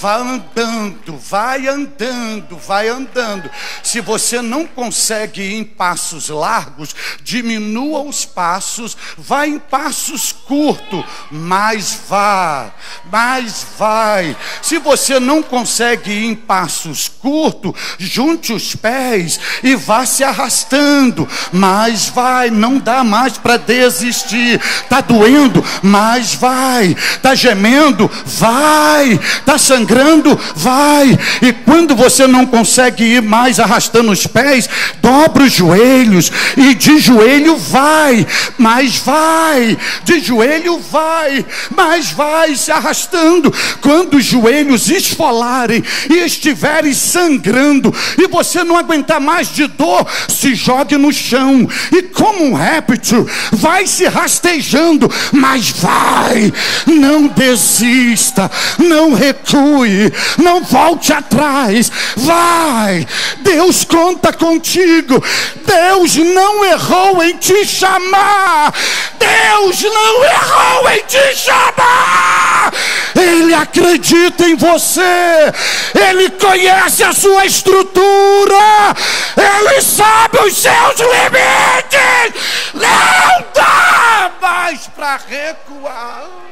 Vá andando, vai andando, vai andando. Se você não consegue ir em passos largos, diminua os passos, vá em passos curtos, mas vá, mas vai. Se você não consegue ir em passos curtos, junte os pés e vá se arrastando, mas vai, não dá mais para desistir. Tá doendo, mas vai. Tá gemendo, vai. Tá sangrando, vai. E quando você não consegue ir mais arrastando os pés, dobra os joelhos e de joelho vai, mas vai, de joelho vai, mas vai se arrastando. Quando os joelhos esfolarem e estiverem sangrando e você não aguentar mais de dor, se jogue no chão e como um réptil, vai se rastejando, mas vai, não desista, não recue, não volte atrás, vai. Deus conta contigo. Deus não errou em te chamar. Deus não errou em te chamar. Ele acredita em você. Ele conhece a sua estrutura. Ele sabe os seus limites. Não dá mais para recuar.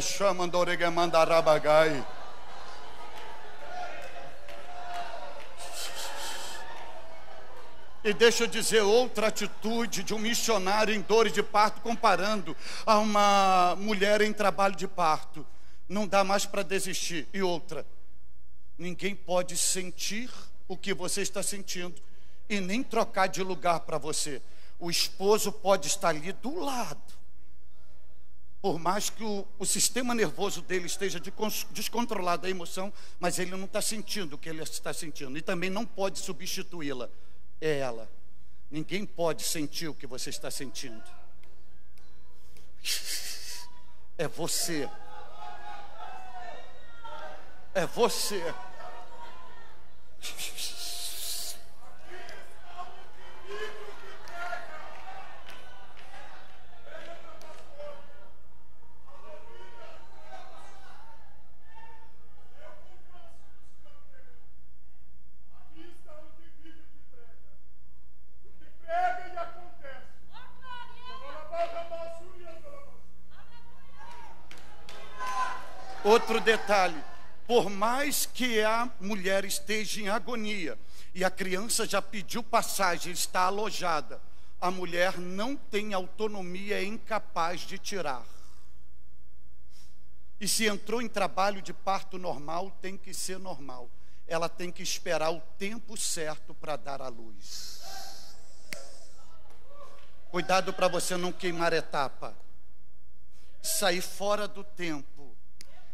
Shamandoregamandarabagai. E deixa eu dizer outra atitude de um missionário em dores de parto, comparando a uma mulher em trabalho de parto. Não dá mais para desistir. E outra, ninguém pode sentir o que você está sentindo e nem trocar de lugar para você. O esposo pode estar ali do lado por mais que o, o sistema nervoso dele esteja de, descontrolado a emoção, mas ele não está sentindo o que ele está sentindo. E também não pode substituí-la. É ela. Ninguém pode sentir o que você está sentindo. É você. É você. Outro detalhe: por mais que a mulher esteja em agonia e a criança já pediu passagem, está alojada, a mulher não tem autonomia, é incapaz de tirar. E se entrou em trabalho de parto normal, tem que ser normal. Ela tem que esperar o tempo certo para dar à luz. Cuidado para você não queimar etapa. Sair fora do tempo.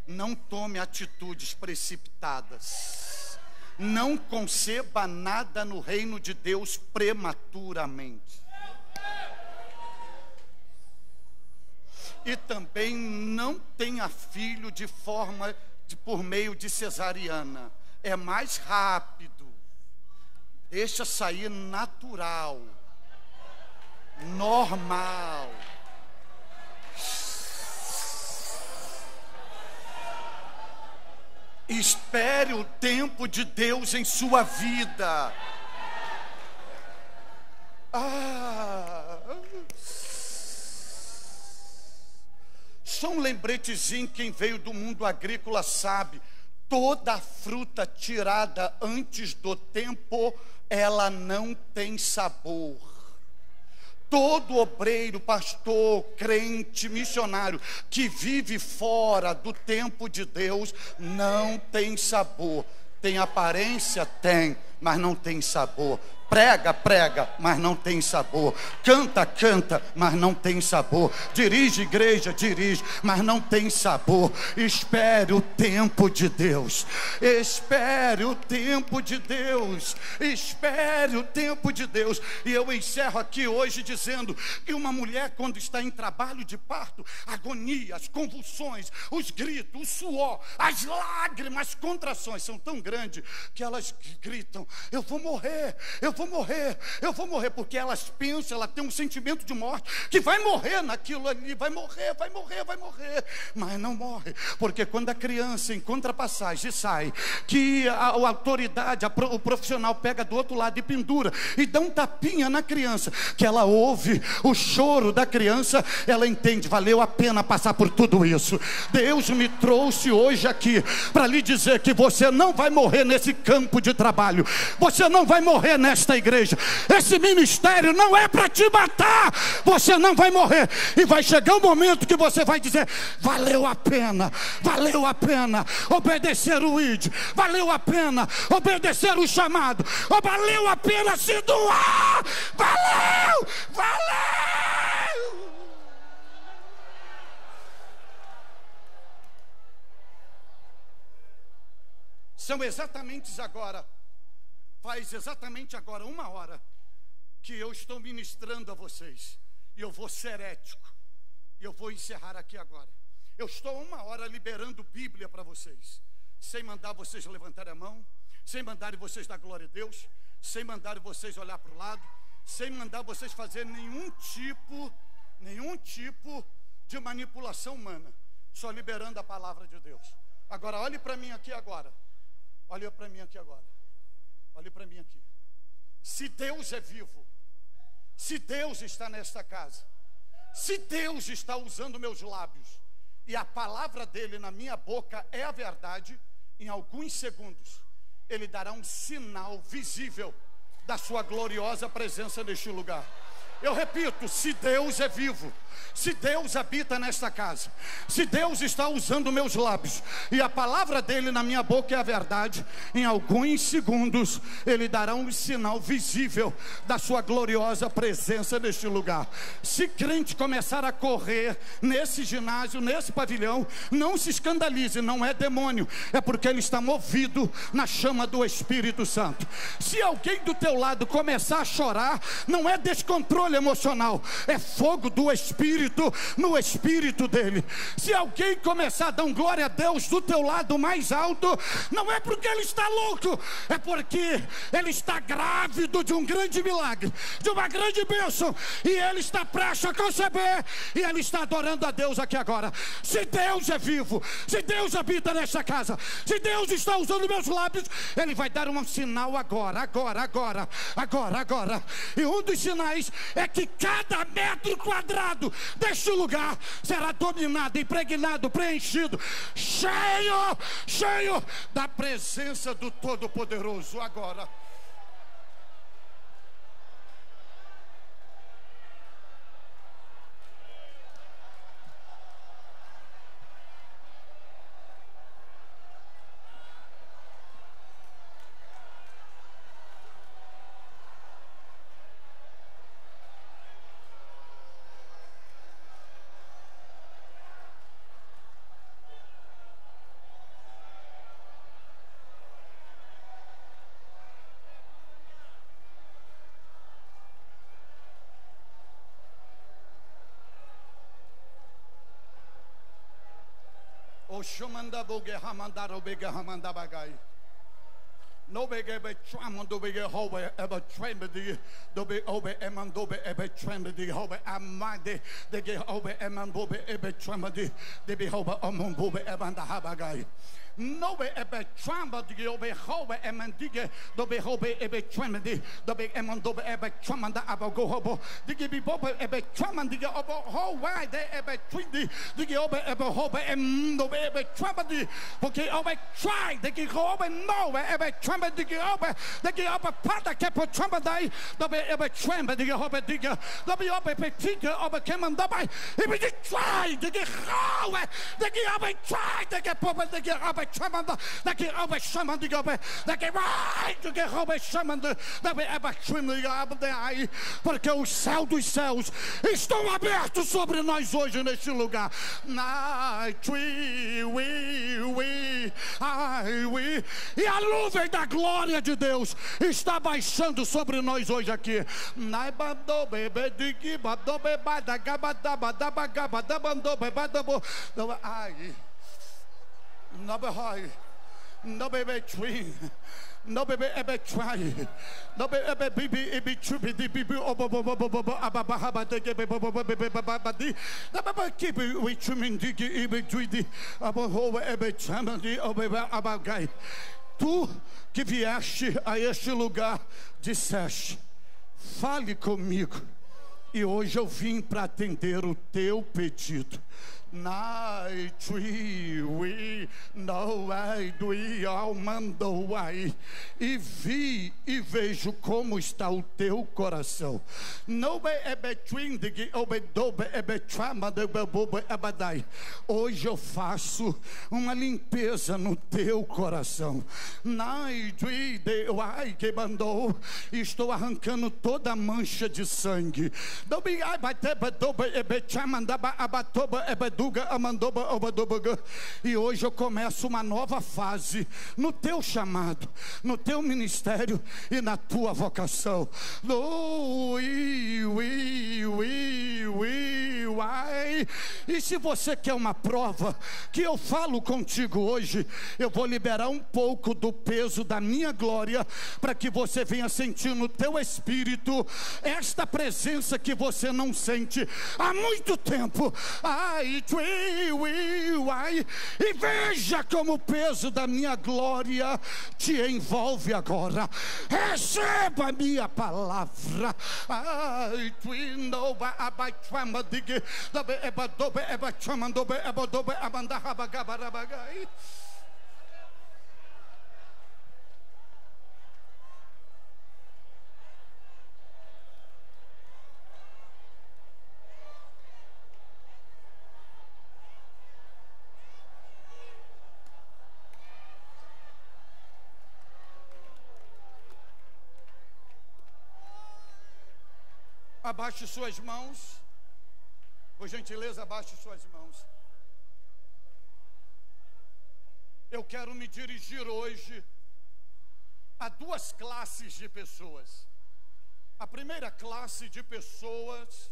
Não tome atitudes precipitadas. Não conceba nada no reino de Deus prematuramente. e também não tenha filho de forma de, por meio de cesariana. É mais rápido. Deixa sair natural. Normal. Espere o tempo de Deus em sua vida. Ah. Só um lembretezinho, quem veio do mundo agrícola sabe, toda fruta tirada antes do tempo, ela não tem sabor. Todo obreiro, pastor, crente, missionário que vive fora do tempo de Deus não tem sabor. Tem aparência? Tem, mas não tem sabor. Prega, prega, mas não tem sabor. Canta, canta, mas não tem sabor. Dirige igreja, dirige, mas não tem sabor. Espere o tempo de Deus. Espere o tempo de Deus. Espere o tempo de Deus. E eu encerro aqui hoje dizendo que uma mulher, quando está em trabalho de parto, agonia, as convulsões, os gritos, o suor, as lágrimas, as contrações são tão grandes que elas gritam: Eu vou morrer, eu vou morrer, eu vou morrer, porque elas pensam, ela tem um sentimento de morte, que vai morrer naquilo ali, vai morrer, vai morrer, vai morrer, mas não morre, porque quando a criança encontra passagem e sai, que a, a autoridade, a, o profissional pega do outro lado e pendura, e dá um tapinha na criança, que ela ouve o choro da criança, ela entende, valeu a pena passar por tudo isso. Deus me trouxe hoje aqui para lhe dizer que você não vai morrer nesse campo de trabalho, você não vai morrer nesta esta igreja. Esse ministério não é para te matar. Você não vai morrer. E vai chegar um momento que você vai dizer: valeu a pena, valeu a pena obedecer o ID, valeu a pena obedecer o chamado, valeu a pena se doar, valeu, valeu. São exatamente agora Faz exatamente agora uma hora que eu estou ministrando a vocês. E eu vou ser ético. E eu vou encerrar aqui agora. Eu estou uma hora liberando Bíblia para vocês. Sem mandar vocês levantarem a mão. Sem mandar vocês dar glória a Deus. Sem mandar vocês olhar para o lado. Sem mandar vocês fazer nenhum tipo, nenhum tipo de manipulação humana. Só liberando a palavra de Deus. Agora, olhe para mim aqui agora. Olhe para mim aqui agora. Olhe para mim aqui. Se Deus é vivo, se Deus está nesta casa, se Deus está usando meus lábios e a palavra dele na minha boca é a verdade, em alguns segundos ele dará um sinal visível da sua gloriosa presença neste lugar. Eu repito, se Deus é vivo, se Deus habita nesta casa, se Deus está usando meus lábios e a palavra dele na minha boca é a verdade, em alguns segundos ele dará um sinal visível da sua gloriosa presença neste lugar. Se crente começar a correr nesse ginásio, nesse pavilhão, não se escandalize, não é demônio, é porque ele está movido na chama do Espírito Santo. Se alguém do teu lado começar a chorar, não é descontrole emocional, é fogo do Espírito no espírito dele. Se alguém começar a dar glória a Deus do teu lado mais alto, não é porque ele está louco, é porque ele está grávido de um grande milagre, de uma grande bênção, e ele está prestes a conceber, e ele está adorando a Deus aqui agora. Se Deus é vivo, se Deus habita nessa casa, se Deus está usando meus lábios, ele vai dar um sinal agora, agora, agora, agora, agora. E um dos sinais é que cada metro quadrado deste lugar será dominado, impregnado, preenchido, cheio, cheio da presença do Todo-Poderoso. Agora. Shomanda boge hamanda robega hamanda bagai. No big ebe do big hobe ebe do be obe emandobe ebe tremedy hobe amade de ge hobe obe emandobe ebe tremedy de be hobe amon bobe ebanda habagai nobe ebe tramba dige obe hobe emen dige dobe hobe ebe tremedi dobe eman dobe ebe tramanda abago hobo dige bi bobe ebe traman dige obo ho why de ebe twindi. Dige obe ebe hobe em dobe ebe trambadi porque obe try dige hobe no ebe tramba dige obe dige obe pada que po tramba dai dobe ebe tramba dige hobe dige dobe obe pe tige obe keman dobe ebe try dige hobe dige obe try dige pobe dige obe chamando, chamando, vai, chamando, aí, porque o céu dos céus estão abertos sobre nós hoje neste lugar. E a nuvem da glória de Deus está baixando sobre nós hoje aqui. Ai. No be high. No be be tree. No be be ebe try. No be ebe bibi ebi chubi di bibi obo bo bo bo bo bo ababa haba de ge be bo bo bo be be ba ba di. Na ba ba ki bi we chumin di ge ebe druidi. Abo ho ebe chama di obe ba abagai. Tu que vieste a este lugar disseste: Fale comigo. E hoje eu vim para atender o teu pedido. Night we, we know I do mandou aí e vi e vejo como está o teu coração. Hoje eu faço uma limpeza no teu coração. Night we de ai que mandou estou arrancando toda a mancha de sangue. Dobe ai bateba dobe é betrama e hoje eu começo uma nova fase no teu chamado, no teu ministério e na tua vocação. E se você quer uma prova que eu falo contigo hoje, eu vou liberar um pouco do peso da minha glória para que você venha sentir no teu espírito esta presença que você não sente há muito tempo. Ai, e veja como o peso da minha glória te envolve agora. Receba a minha palavra. Ai, Abaixe suas mãos. Por gentileza, abaixe suas mãos. Eu quero me dirigir hoje a duas classes de pessoas. A primeira classe de pessoas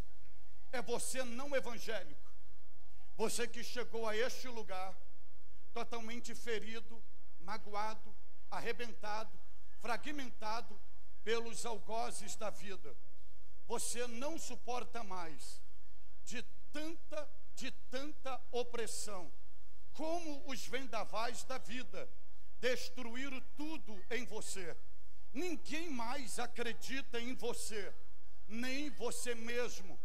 é você não evangélico. Você que chegou a este lugar totalmente ferido, magoado, arrebentado, fragmentado pelos algozes da vida você não suporta mais de tanta, de tanta opressão, como os vendavais da vida destruíram tudo em você. Ninguém mais acredita em você. nem você mesmo.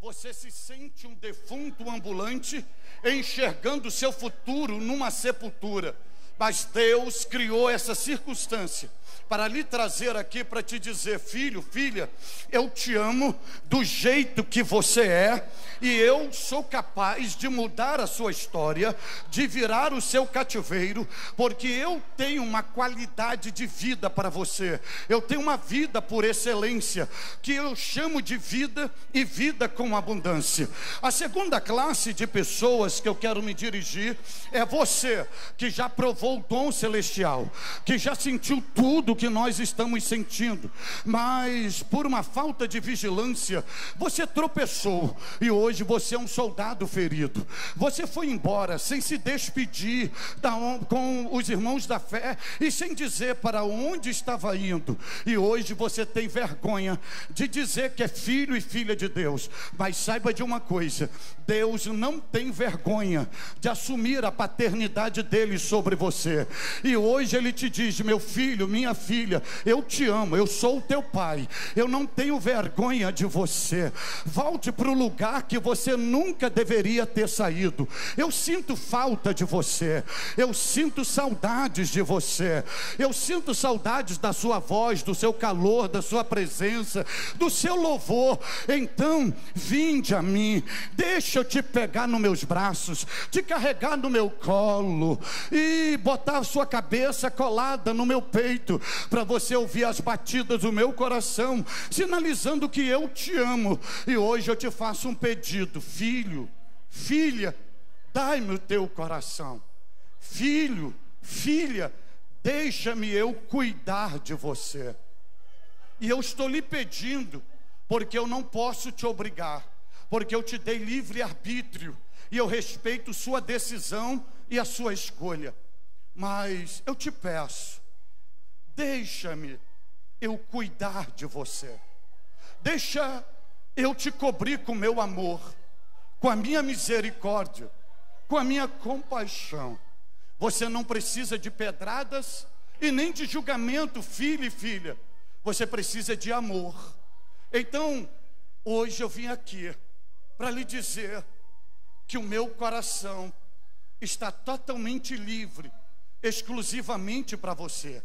Você se sente um defunto ambulante enxergando seu futuro numa sepultura. Mas Deus criou essa circunstância para lhe trazer aqui para te dizer, filho, filha, eu te amo do jeito que você é e eu sou capaz de mudar a sua história, de virar o seu cativeiro, porque eu tenho uma qualidade de vida para você. Eu tenho uma vida por excelência, que eu chamo de vida e vida com abundância. A segunda classe de pessoas que eu quero me dirigir é você que já provou o dom celestial, que já sentiu tudo que nós estamos sentindo, mas por uma falta de vigilância, você tropeçou e hoje você é um soldado ferido. Você foi embora sem se despedir da, com os irmãos da fé e sem dizer para onde estava indo. E hoje você tem vergonha de dizer que é filho e filha de Deus. Mas saiba de uma coisa: Deus não tem vergonha de assumir a paternidade dele sobre você. E hoje ele te diz: meu filho, minha filha filha, eu te amo, eu sou o teu pai, eu não tenho vergonha de você. Volte para o lugar que você nunca deveria ter saído. Eu sinto falta de você, eu sinto saudades de você, eu sinto saudades da sua voz, do seu calor, da sua presença, do seu louvor. Então, vinde a mim, deixa eu te pegar nos meus braços, te carregar no meu colo e botar a sua cabeça colada no meu peito, para você ouvir as batidas do meu coração, sinalizando que eu te amo. E hoje eu te faço um pedido, filho, filha, dai-me o teu coração. Filho, filha, deixa-me eu cuidar de você. E eu estou lhe pedindo, porque eu não posso te obrigar, porque eu te dei livre arbítrio e eu respeito sua decisão e a sua escolha. Mas eu te peço, Deixa-me eu cuidar de você. Deixa eu te cobrir com meu amor, com a minha misericórdia, com a minha compaixão. Você não precisa de pedradas e nem de julgamento, filho e filha. Você precisa de amor. Então, hoje eu vim aqui para lhe dizer que o meu coração está totalmente livre, exclusivamente para você.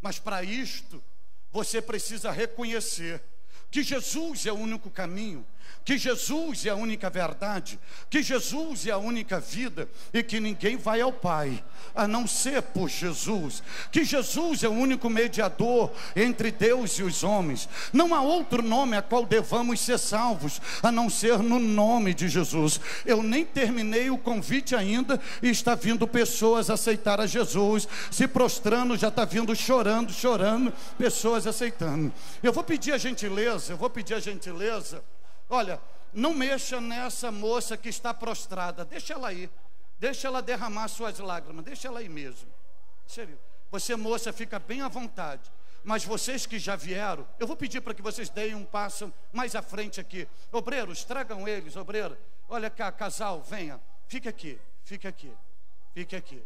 Mas para isto, você precisa reconhecer que Jesus é o único caminho, que Jesus é a única verdade, que Jesus é a única vida e que ninguém vai ao Pai a não ser por Jesus, que Jesus é o único mediador entre Deus e os homens. Não há outro nome a qual devamos ser salvos a não ser no nome de Jesus. Eu nem terminei o convite ainda e está vindo pessoas aceitar a Jesus, se prostrando, já está vindo chorando, chorando, pessoas aceitando. Eu vou pedir a gentileza, eu vou pedir a gentileza Olha, não mexa nessa moça que está prostrada, deixa ela aí, deixa ela derramar suas lágrimas, deixa ela aí mesmo. Sério, você moça fica bem à vontade. Mas vocês que já vieram, eu vou pedir para que vocês deem um passo mais à frente aqui. Obreiros, tragam eles, obreiro. Olha cá, casal, venha. Fique aqui, fique aqui, fique aqui.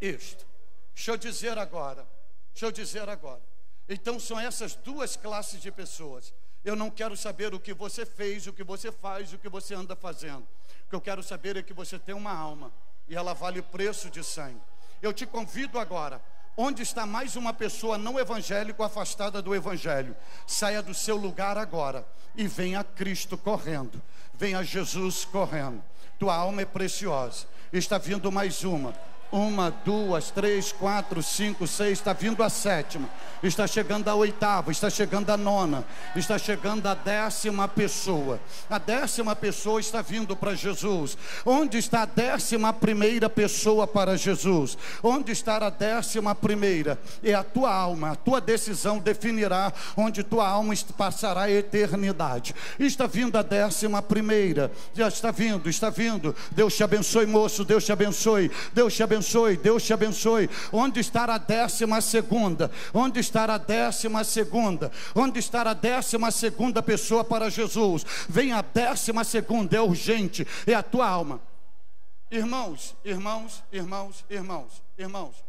Isto. Deixa eu dizer agora. Deixa eu dizer agora. Então são essas duas classes de pessoas. Eu não quero saber o que você fez, o que você faz, o que você anda fazendo. O que eu quero saber é que você tem uma alma e ela vale preço de sangue. Eu te convido agora. Onde está mais uma pessoa não evangélico afastada do evangelho? Saia do seu lugar agora e venha a Cristo correndo. Venha a Jesus correndo. Tua alma é preciosa. Está vindo mais uma. Uma, duas, três, quatro, cinco, seis, está vindo a sétima, está chegando a oitava, está chegando a nona, está chegando a décima pessoa. A décima pessoa está vindo para Jesus. Onde está a décima primeira pessoa para Jesus? Onde está a décima primeira? É a tua alma, a tua decisão definirá onde tua alma passará a eternidade. Está vindo a décima primeira, já está vindo, está vindo. Deus te abençoe, moço, Deus te abençoe, Deus te abençoe abençoe, Deus te abençoe. Onde está a décima segunda? Onde está a décima segunda? Onde está a décima segunda pessoa para Jesus? Vem a décima segunda, é urgente, é a tua alma. Irmãos, irmãos, irmãos, irmãos, irmãos,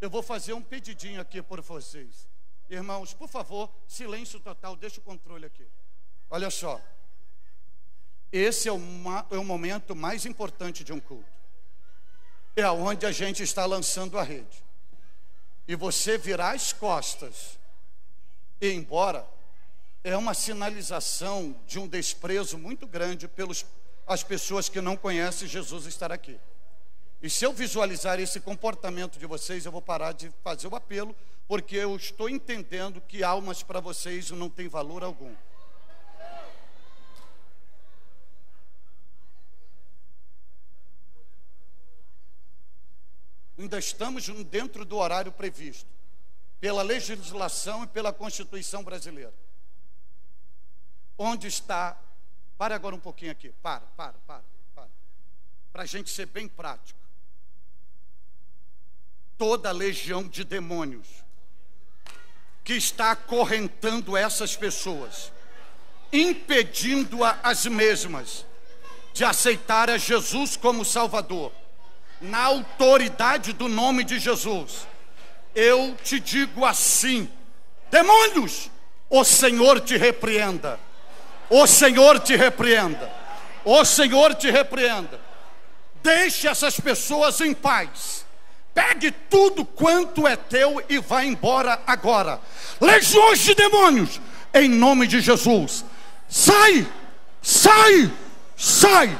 eu vou fazer um pedidinho aqui por vocês. Irmãos, por favor, silêncio total, deixa o controle aqui. Olha só. Esse é o, é o momento mais importante de um culto. É onde a gente está lançando a rede. E você virar as costas e ir embora é uma sinalização de um desprezo muito grande pelas as pessoas que não conhecem Jesus estar aqui. E se eu visualizar esse comportamento de vocês, eu vou parar de fazer o apelo, porque eu estou entendendo que almas para vocês não têm valor algum. Ainda estamos dentro do horário previsto, pela legislação e pela Constituição brasileira. Onde está. Para agora um pouquinho aqui. Para, para, para, para. Para a gente ser bem prático. Toda a legião de demônios que está acorrentando essas pessoas, impedindo-a as mesmas de aceitar a Jesus como Salvador, na autoridade do nome de Jesus. Eu te digo assim: demônios, o Senhor te repreenda o Senhor te repreenda. O Senhor te repreenda. Deixe essas pessoas em paz. Pegue tudo quanto é teu e vá embora agora. Legiões de demônios, em nome de Jesus. Sai, sai, sai.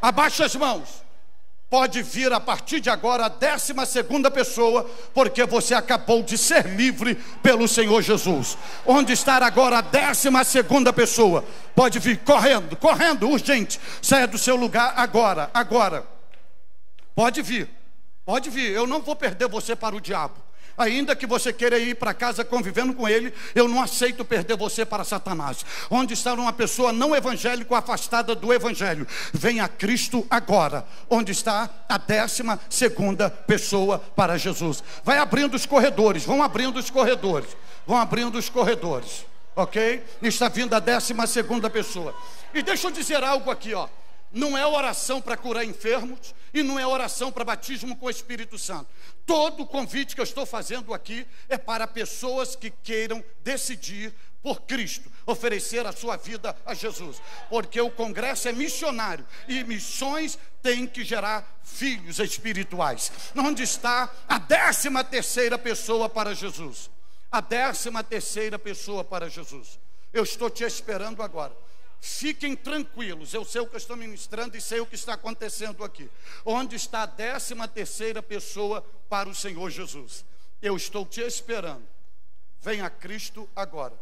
Abaixa as mãos pode vir a partir de agora a décima segunda pessoa, porque você acabou de ser livre pelo Senhor Jesus. Onde está agora a décima segunda pessoa? Pode vir correndo, correndo, urgente. Saia do seu lugar agora, agora. Pode vir, pode vir. Eu não vou perder você para o diabo. Ainda que você queira ir para casa convivendo com ele, eu não aceito perder você para Satanás. Onde está uma pessoa não evangélica afastada do evangelho? Venha Cristo agora. Onde está a décima segunda pessoa para Jesus? Vai abrindo os corredores, vão abrindo os corredores, vão abrindo os corredores. Ok? Está vindo a décima segunda pessoa. E deixa eu dizer algo aqui, ó. Não é oração para curar enfermos e não é oração para batismo com o Espírito Santo. Todo o convite que eu estou fazendo aqui é para pessoas que queiram decidir por Cristo, oferecer a sua vida a Jesus, porque o congresso é missionário e missões têm que gerar filhos espirituais. Onde está a décima terceira pessoa para Jesus? A décima terceira pessoa para Jesus. Eu estou te esperando agora. Fiquem tranquilos, eu sei o que eu estou ministrando e sei o que está acontecendo aqui. Onde está a décima terceira pessoa para o Senhor Jesus? Eu estou te esperando. Venha Cristo agora.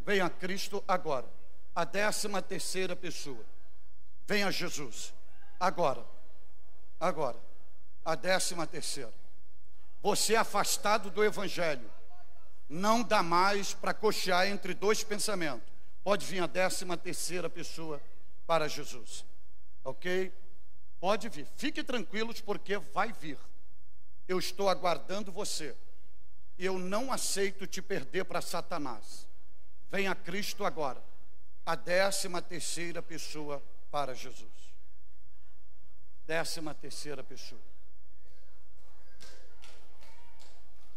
Venha Cristo agora. A décima terceira pessoa. Venha Jesus. Agora. Agora. A décima terceira. Você é afastado do Evangelho. Não dá mais para cochear entre dois pensamentos Pode vir a décima terceira pessoa para Jesus. Ok? Pode vir. Fique tranquilos, porque vai vir. Eu estou aguardando você. Eu não aceito te perder para Satanás. Venha Cristo agora. A décima terceira pessoa para Jesus. Décima terceira pessoa.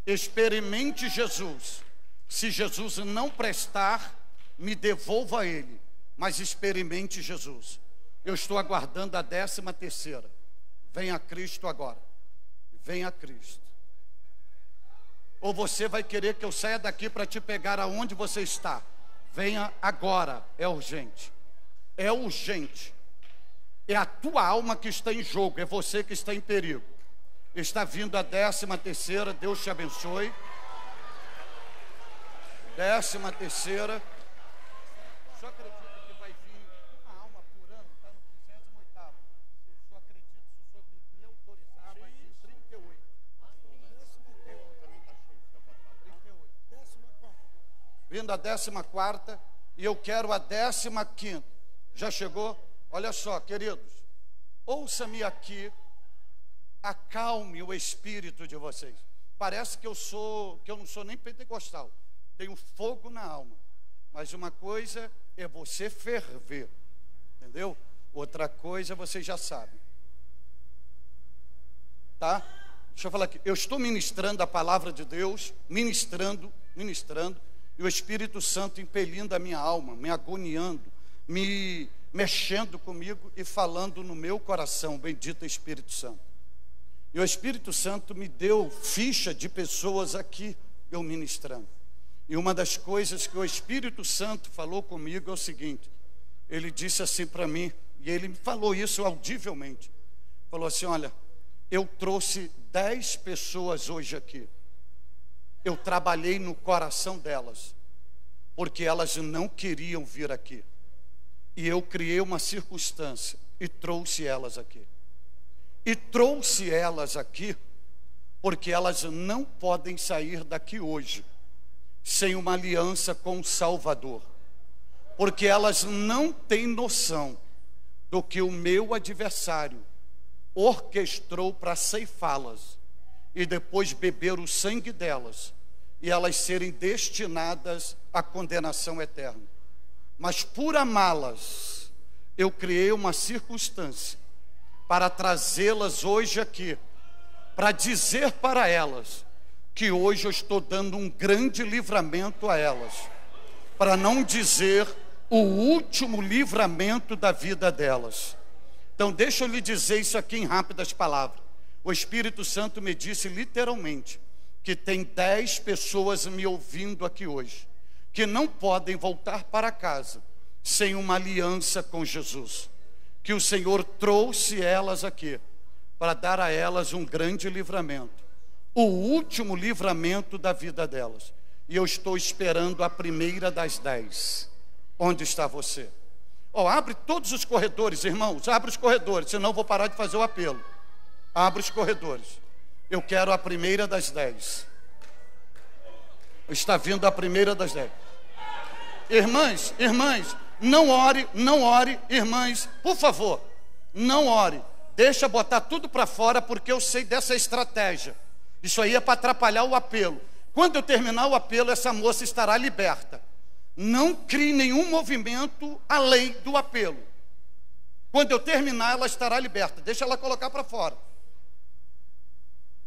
Experimente Jesus. Se Jesus não prestar, me devolva ele, mas experimente Jesus. Eu estou aguardando a décima terceira. Venha Cristo agora. Venha Cristo. Ou você vai querer que eu saia daqui para te pegar aonde você está. Venha agora. É urgente. É urgente. É a tua alma que está em jogo. É você que está em perigo. Está vindo a décima terceira. Deus te abençoe. Décima terceira. Vindo a décima quarta, e eu quero a décima quinta. Já chegou? Olha só, queridos, ouça-me aqui, acalme o espírito de vocês. Parece que eu sou, que eu não sou nem pentecostal, tenho fogo na alma. Mas uma coisa é você ferver, entendeu? Outra coisa você já sabe. Tá? Deixa eu falar aqui. Eu estou ministrando a palavra de Deus, ministrando, ministrando, e o Espírito Santo impelindo a minha alma, me agoniando, me mexendo comigo e falando no meu coração, bendito Espírito Santo. E o Espírito Santo me deu ficha de pessoas aqui, eu ministrando. E uma das coisas que o Espírito Santo falou comigo é o seguinte: ele disse assim para mim, e ele me falou isso audivelmente. Falou assim: Olha, eu trouxe dez pessoas hoje aqui. Eu trabalhei no coração delas, porque elas não queriam vir aqui. E eu criei uma circunstância e trouxe elas aqui. E trouxe elas aqui porque elas não podem sair daqui hoje sem uma aliança com o Salvador. Porque elas não têm noção do que o meu adversário orquestrou para ceifá-las e depois beber o sangue delas e elas serem destinadas à condenação eterna. Mas por amá-las, eu criei uma circunstância para trazê-las hoje aqui, para dizer para elas que hoje eu estou dando um grande livramento a elas, para não dizer o último livramento da vida delas. Então, deixa eu lhe dizer isso aqui em rápidas palavras. O Espírito Santo me disse literalmente que tem dez pessoas me ouvindo aqui hoje, que não podem voltar para casa sem uma aliança com Jesus que o Senhor trouxe elas aqui para dar a elas um grande livramento, o último livramento da vida delas. E eu estou esperando a primeira das dez. Onde está você? Oh, abre todos os corredores, irmãos, abre os corredores, senão vou parar de fazer o apelo. Abre os corredores. Eu quero a primeira das dez. Está vindo a primeira das dez. Irmãs, irmãs, não ore, não ore, irmãs, por favor, não ore. Deixa botar tudo para fora, porque eu sei dessa estratégia. Isso aí é para atrapalhar o apelo. Quando eu terminar o apelo, essa moça estará liberta. Não crie nenhum movimento além do apelo. Quando eu terminar, ela estará liberta. Deixa ela colocar para fora.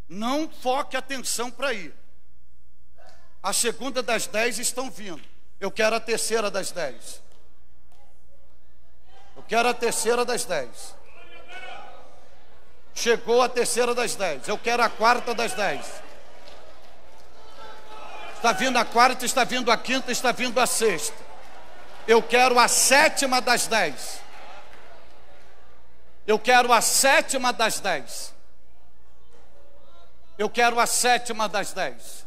Não foque atenção para ir. A segunda das dez estão vindo. Eu quero a terceira das dez. Eu quero a terceira das dez. Chegou a terceira das dez. Eu quero a quarta das dez. Está vindo a quarta, está vindo a quinta, está vindo a sexta. Eu quero a sétima das dez. Eu quero a sétima das dez. Eu quero a sétima das dez.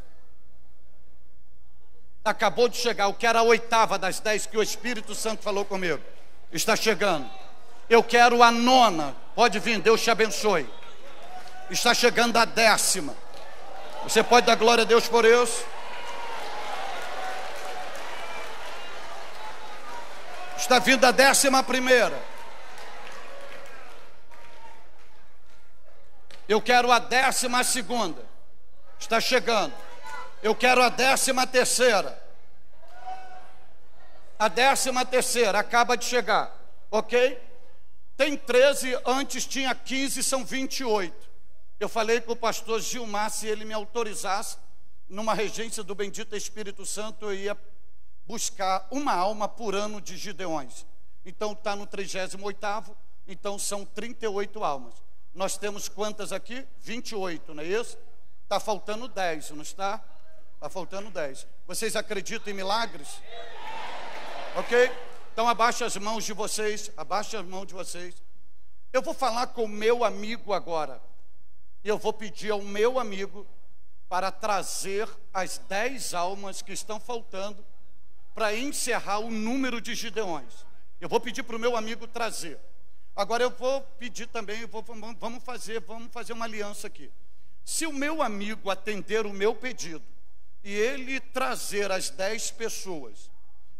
Acabou de chegar, eu quero a oitava das dez que o Espírito Santo falou comigo está chegando. Eu quero a nona. Pode vir, Deus te abençoe. Está chegando a décima. Você pode dar glória a Deus por isso? Está vindo a décima primeira. Eu quero a décima segunda. Está chegando. Eu quero a décima terceira. A décima terceira acaba de chegar, ok? Tem 13, antes tinha 15, são 28. Eu falei com o pastor Gilmar, se ele me autorizasse, numa regência do bendito Espírito Santo, eu ia buscar uma alma por ano de Gideões. Então está no 38, então são 38 almas. Nós temos quantas aqui? 28, não é isso? Está faltando 10, não está? Está faltando 10. Vocês acreditam em milagres? Ok? Então abaixa as mãos de vocês, abaixa as mãos de vocês. Eu vou falar com o meu amigo agora. E eu vou pedir ao meu amigo para trazer as dez almas que estão faltando para encerrar o número de Gideões. Eu vou pedir para o meu amigo trazer. Agora eu vou pedir também, vou, vamos fazer, vamos fazer uma aliança aqui. Se o meu amigo atender o meu pedido e ele trazer as dez pessoas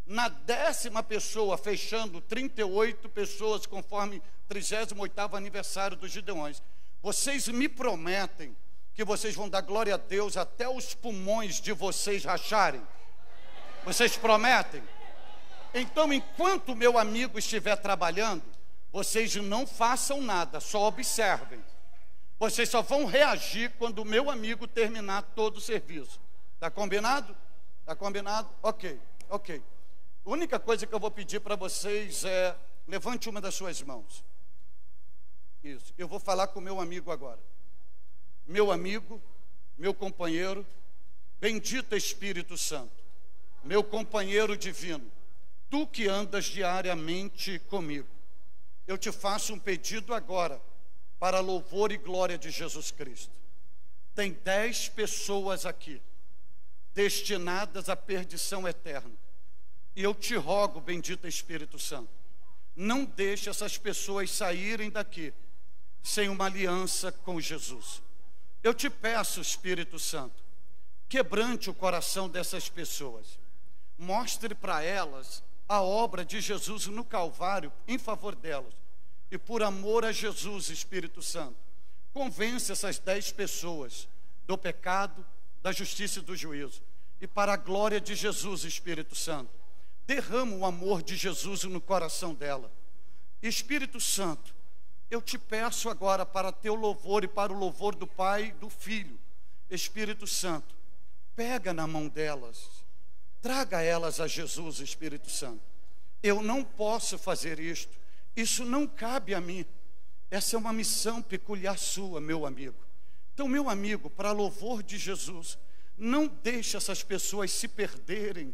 na décima pessoa, fechando 38 pessoas, conforme 38 aniversário dos Gideões, vocês me prometem que vocês vão dar glória a Deus até os pulmões de vocês racharem? Vocês prometem? Então, enquanto meu amigo estiver trabalhando, vocês não façam nada, só observem. Vocês só vão reagir quando o meu amigo terminar todo o serviço. Está combinado? Está combinado? Ok, ok. A única coisa que eu vou pedir para vocês é levante uma das suas mãos. Isso. Eu vou falar com meu amigo agora. Meu amigo, meu companheiro, bendito Espírito Santo, meu companheiro divino, tu que andas diariamente comigo, eu te faço um pedido agora, para louvor e glória de Jesus Cristo. Tem dez pessoas aqui, destinadas à perdição eterna. E eu te rogo, bendito Espírito Santo, não deixe essas pessoas saírem daqui sem uma aliança com Jesus. Eu te peço, Espírito Santo, quebrante o coração dessas pessoas. Mostre para elas a obra de Jesus no Calvário em favor delas. E por amor a Jesus, Espírito Santo, convence essas dez pessoas do pecado, da justiça e do juízo. E para a glória de Jesus, Espírito Santo, derrama o amor de Jesus no coração dela. Espírito Santo, eu te peço agora para teu louvor e para o louvor do Pai e do Filho. Espírito Santo, pega na mão delas, traga elas a Jesus, Espírito Santo. Eu não posso fazer isto, isso não cabe a mim. Essa é uma missão peculiar sua, meu amigo. Então, meu amigo, para louvor de Jesus, não deixe essas pessoas se perderem,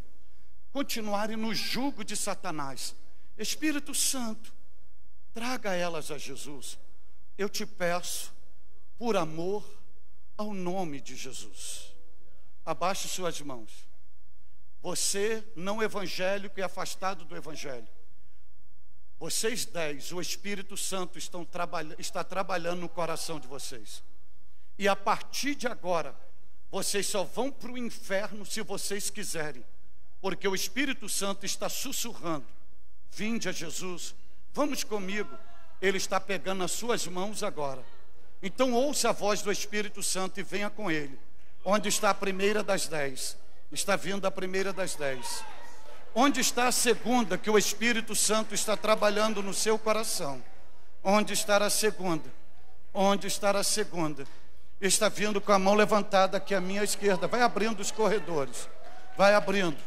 continuarem no jugo de Satanás. Espírito Santo, traga elas a Jesus. Eu te peço, por amor ao nome de Jesus. Abaixe suas mãos. Você, não evangélico e afastado do evangelho. Vocês dez, o Espírito Santo estão trabalha, está trabalhando no coração de vocês. E a partir de agora, vocês só vão para o inferno se vocês quiserem. Porque o Espírito Santo está sussurrando. Vinde a Jesus, Vamos comigo. Ele está pegando nas suas mãos agora. Então ouça a voz do Espírito Santo e venha com ele. Onde está a primeira das dez? Está vindo a primeira das dez. Onde está a segunda que o Espírito Santo está trabalhando no seu coração? Onde está a segunda? Onde está a segunda? Está vindo com a mão levantada aqui à minha esquerda. Vai abrindo os corredores. Vai abrindo.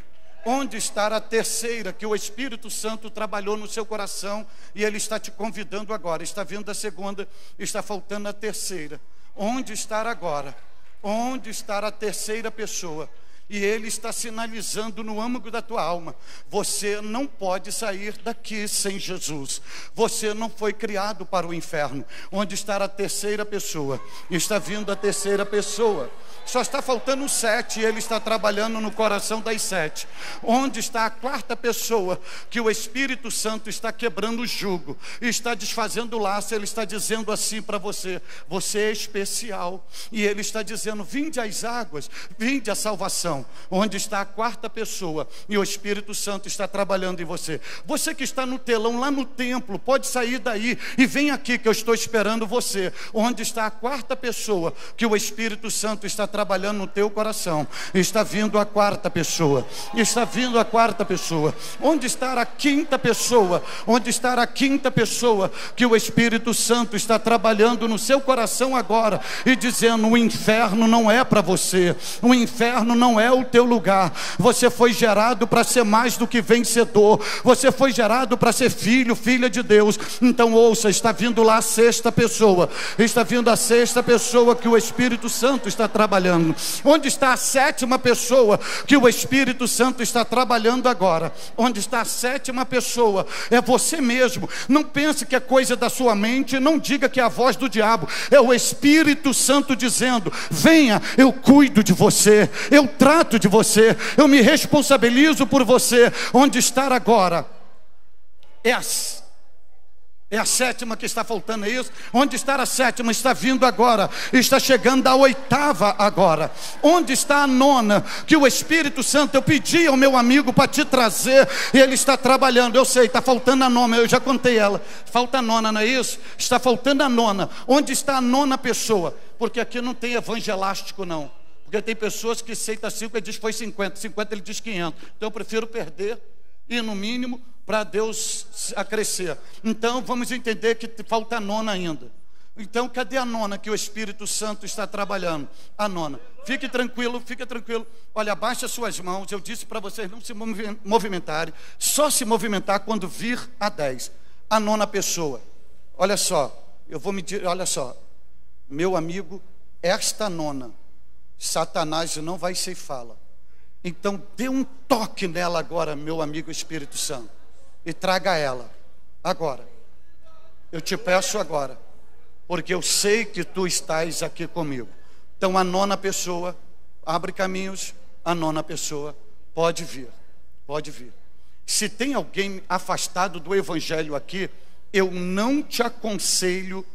Onde está a terceira que o Espírito Santo trabalhou no seu coração e ele está te convidando agora? Está vindo a segunda, está faltando a terceira. Onde está agora? Onde está a terceira pessoa? E ele está sinalizando no âmago da tua alma: você não pode sair daqui sem Jesus. Você não foi criado para o inferno. Onde está a terceira pessoa? Está vindo a terceira pessoa. Só está faltando sete e ele está trabalhando no coração das sete. Onde está a quarta pessoa que o Espírito Santo está quebrando o jugo, está desfazendo o laço? Ele está dizendo assim para você: você é especial. E ele está dizendo: vinde às águas, vinde à salvação onde está a quarta pessoa e o Espírito Santo está trabalhando em você. Você que está no telão lá no templo, pode sair daí e vem aqui que eu estou esperando você. Onde está a quarta pessoa que o Espírito Santo está trabalhando no teu coração? Está vindo a quarta pessoa. Está vindo a quarta pessoa. Onde está a quinta pessoa? Onde está a quinta pessoa que o Espírito Santo está trabalhando no seu coração agora e dizendo: o inferno não é para você. O inferno não é é o teu lugar. Você foi gerado para ser mais do que vencedor. Você foi gerado para ser filho, filha de Deus. Então ouça, está vindo lá a sexta pessoa. Está vindo a sexta pessoa que o Espírito Santo está trabalhando. Onde está a sétima pessoa que o Espírito Santo está trabalhando agora? Onde está a sétima pessoa? É você mesmo. Não pense que é coisa da sua mente, não diga que é a voz do diabo. É o Espírito Santo dizendo: "Venha, eu cuido de você. Eu trago trato de você, eu me responsabilizo por você. Onde estar agora? É a, é a sétima que está faltando, é isso? Onde está a sétima? Está vindo agora, está chegando a oitava agora. Onde está a nona? Que o Espírito Santo, eu pedi ao meu amigo para te trazer, e ele está trabalhando. Eu sei, está faltando a nona, eu já contei ela. Falta a nona, não é isso? Está faltando a nona. Onde está a nona pessoa? Porque aqui não tem evangelástico, não. Porque tem pessoas que aceita 5 e diz foi 50, 50 ele diz 500. Então eu prefiro perder e no mínimo para Deus acrescer. Então vamos entender que falta a nona ainda. Então, cadê a nona que o Espírito Santo está trabalhando? A nona. Fique tranquilo, fique tranquilo. Olha, abaixa suas mãos. Eu disse para vocês não se movimentarem. Só se movimentar quando vir a 10. A nona pessoa. Olha só, eu vou medir, olha só. Meu amigo, esta nona, Satanás não vai ser fala. Então, dê um toque nela agora, meu amigo Espírito Santo. E traga ela. Agora. Eu te peço agora porque eu sei que tu estás aqui comigo. Então a nona pessoa, abre caminhos, a nona pessoa pode vir, pode vir. Se tem alguém afastado do evangelho aqui, eu não te aconselho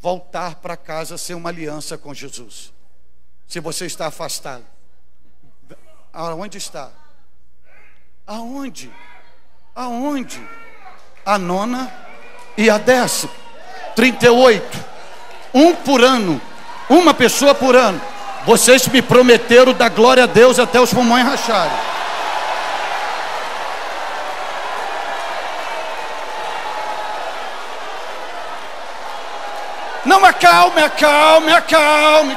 voltar para casa sem uma aliança com Jesus. Se você está afastado, aonde está? Aonde? Aonde? A nona e a décima. 38 um por ano, uma pessoa por ano. Vocês me prometeram dar glória a Deus até os pulmões racharem. Não acalme, acalme, acalme.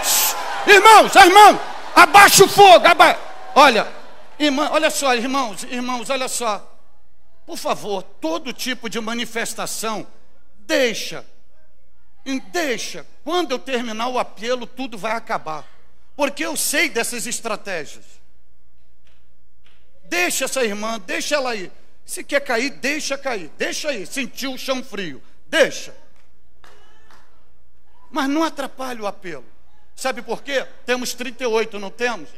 Irmãos, irmão, abaixa o fogo. Aba... Olha, irmã, olha só, irmãos, irmãos, olha só. Por favor, todo tipo de manifestação, deixa deixa, quando eu terminar o apelo, tudo vai acabar. Porque eu sei dessas estratégias. Deixa essa irmã, deixa ela aí. Se quer cair, deixa cair. Deixa aí. Sentiu o chão frio. Deixa. Mas não atrapalhe o apelo. Sabe por quê? Temos 38, não temos?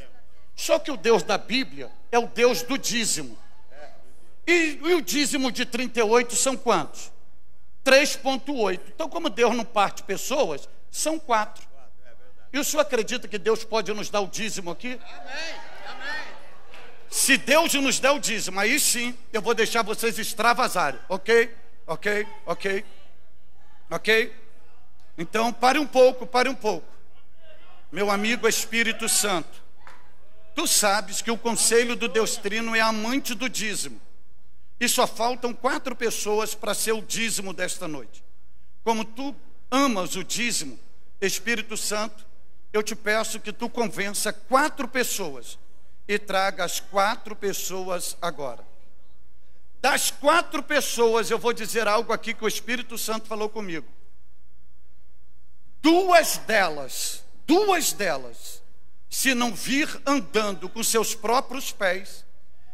Só que o Deus da Bíblia é o Deus do dízimo. E, e o dízimo de 38 são quantos? 3,8. Então, como Deus não parte pessoas, são quatro. E o senhor acredita que Deus pode nos dar o dízimo aqui? Se Deus nos der o dízimo, aí sim eu vou deixar vocês extravasarem, ok? Ok? Ok? Ok? Então, pare um pouco, pare um pouco. Meu amigo Espírito Santo, tu sabes que o conselho do Deus Trino é amante do dízimo. E só faltam quatro pessoas para ser o dízimo desta noite. Como tu amas o dízimo, Espírito Santo, eu te peço que tu convença quatro pessoas e traga as quatro pessoas agora. Das quatro pessoas, eu vou dizer algo aqui que o Espírito Santo falou comigo. Duas delas, duas delas, se não vir andando com seus próprios pés,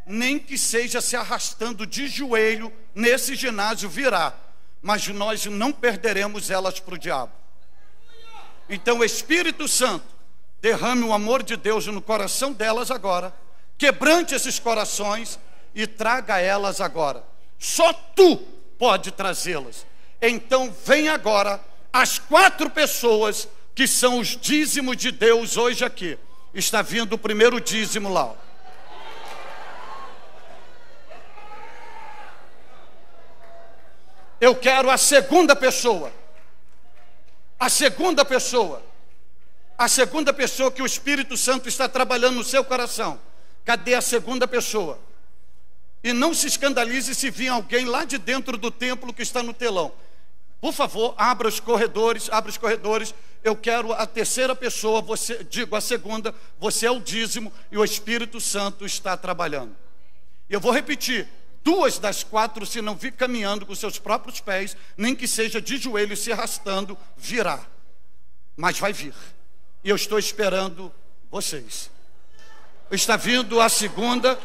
nem que seja se arrastando de joelho nesse ginásio virá, mas nós não perderemos elas para o diabo. Então, Espírito Santo derrame o amor de Deus no coração delas agora, quebrante esses corações e traga elas agora. Só tu pode trazê-las. Então, vem agora as quatro pessoas que são os dízimos de Deus hoje aqui. Está vindo o primeiro dízimo lá. Eu quero a segunda pessoa. A segunda pessoa. A segunda pessoa que o Espírito Santo está trabalhando no seu coração. Cadê a segunda pessoa? E não se escandalize se vir alguém lá de dentro do templo que está no telão. Por favor, abra os corredores, abra os corredores. Eu quero a terceira pessoa, você, digo a segunda, você é o dízimo e o Espírito Santo está trabalhando. Eu vou repetir, Duas das quatro, se não vir caminhando com seus próprios pés, nem que seja de joelhos se arrastando, virá. Mas vai vir. E eu estou esperando vocês. Está vindo a segunda.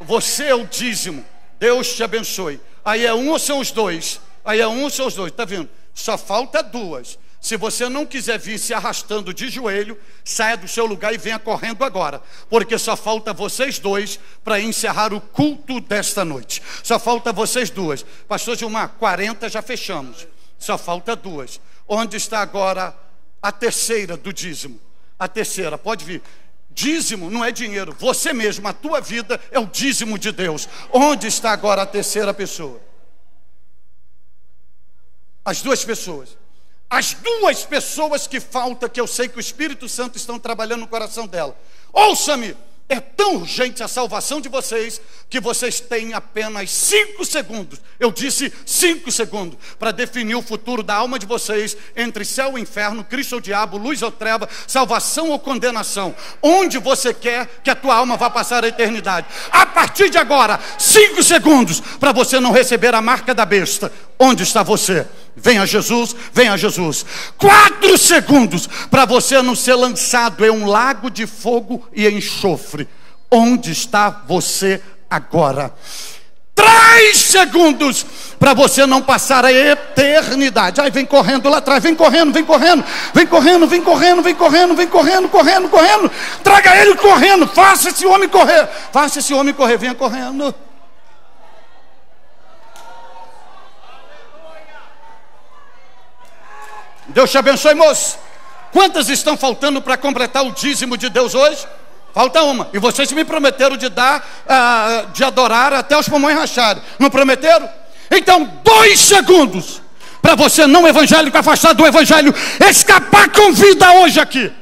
Você é o dízimo. Deus te abençoe. Aí é um ou são os dois? Aí é um os dois? Está vendo? Só falta duas. Se você não quiser vir se arrastando de joelho, saia do seu lugar e venha correndo agora, porque só falta vocês dois para encerrar o culto desta noite. Só falta vocês duas. Pastor Gilmar, 40 já fechamos. Só falta duas. Onde está agora a terceira do dízimo? A terceira, pode vir. Dízimo não é dinheiro, você mesmo, a tua vida é o dízimo de Deus. Onde está agora a terceira pessoa? As duas pessoas. As duas pessoas que faltam, que eu sei que o Espírito Santo estão trabalhando no coração dela. Ouça-me, É tão urgente a salvação de vocês que vocês têm apenas cinco segundos. Eu disse cinco segundos para definir o futuro da alma de vocês entre céu e inferno, Cristo ou diabo, luz ou treva, salvação ou condenação. Onde você quer que a tua alma vá passar a eternidade? A partir de agora, cinco segundos para você não receber a marca da besta. Onde está você? Venha Jesus, venha Jesus. Quatro segundos para você não ser lançado em um lago de fogo e enxofre. Onde está você agora? Três segundos para você não passar a eternidade. Aí vem correndo lá atrás, vem correndo, vem correndo, vem correndo, vem correndo, vem correndo, vem correndo, correndo, correndo. Traga ele correndo, faça esse homem correr, faça esse homem correr, venha correndo. Deus te abençoe, moço. Quantas estão faltando para completar o dízimo de Deus hoje? Falta uma. E vocês me prometeram de dar, uh, de adorar até os pulmões racharem. Não prometeram? Então, dois segundos para você não evangélico afastado do evangelho escapar com vida hoje aqui.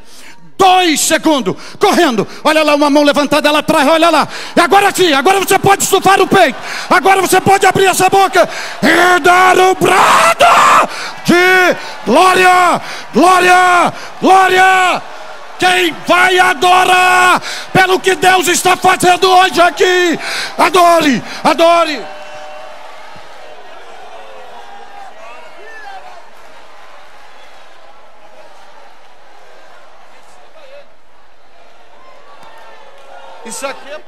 Dois segundos, correndo. Olha lá, uma mão levantada lá atrás, olha lá. E agora sim, agora você pode estufar o peito. Agora você pode abrir essa boca e dar o brado de glória, glória, glória. Quem vai adorar pelo que Deus está fazendo hoje aqui? Adore, adore. Isso aqui é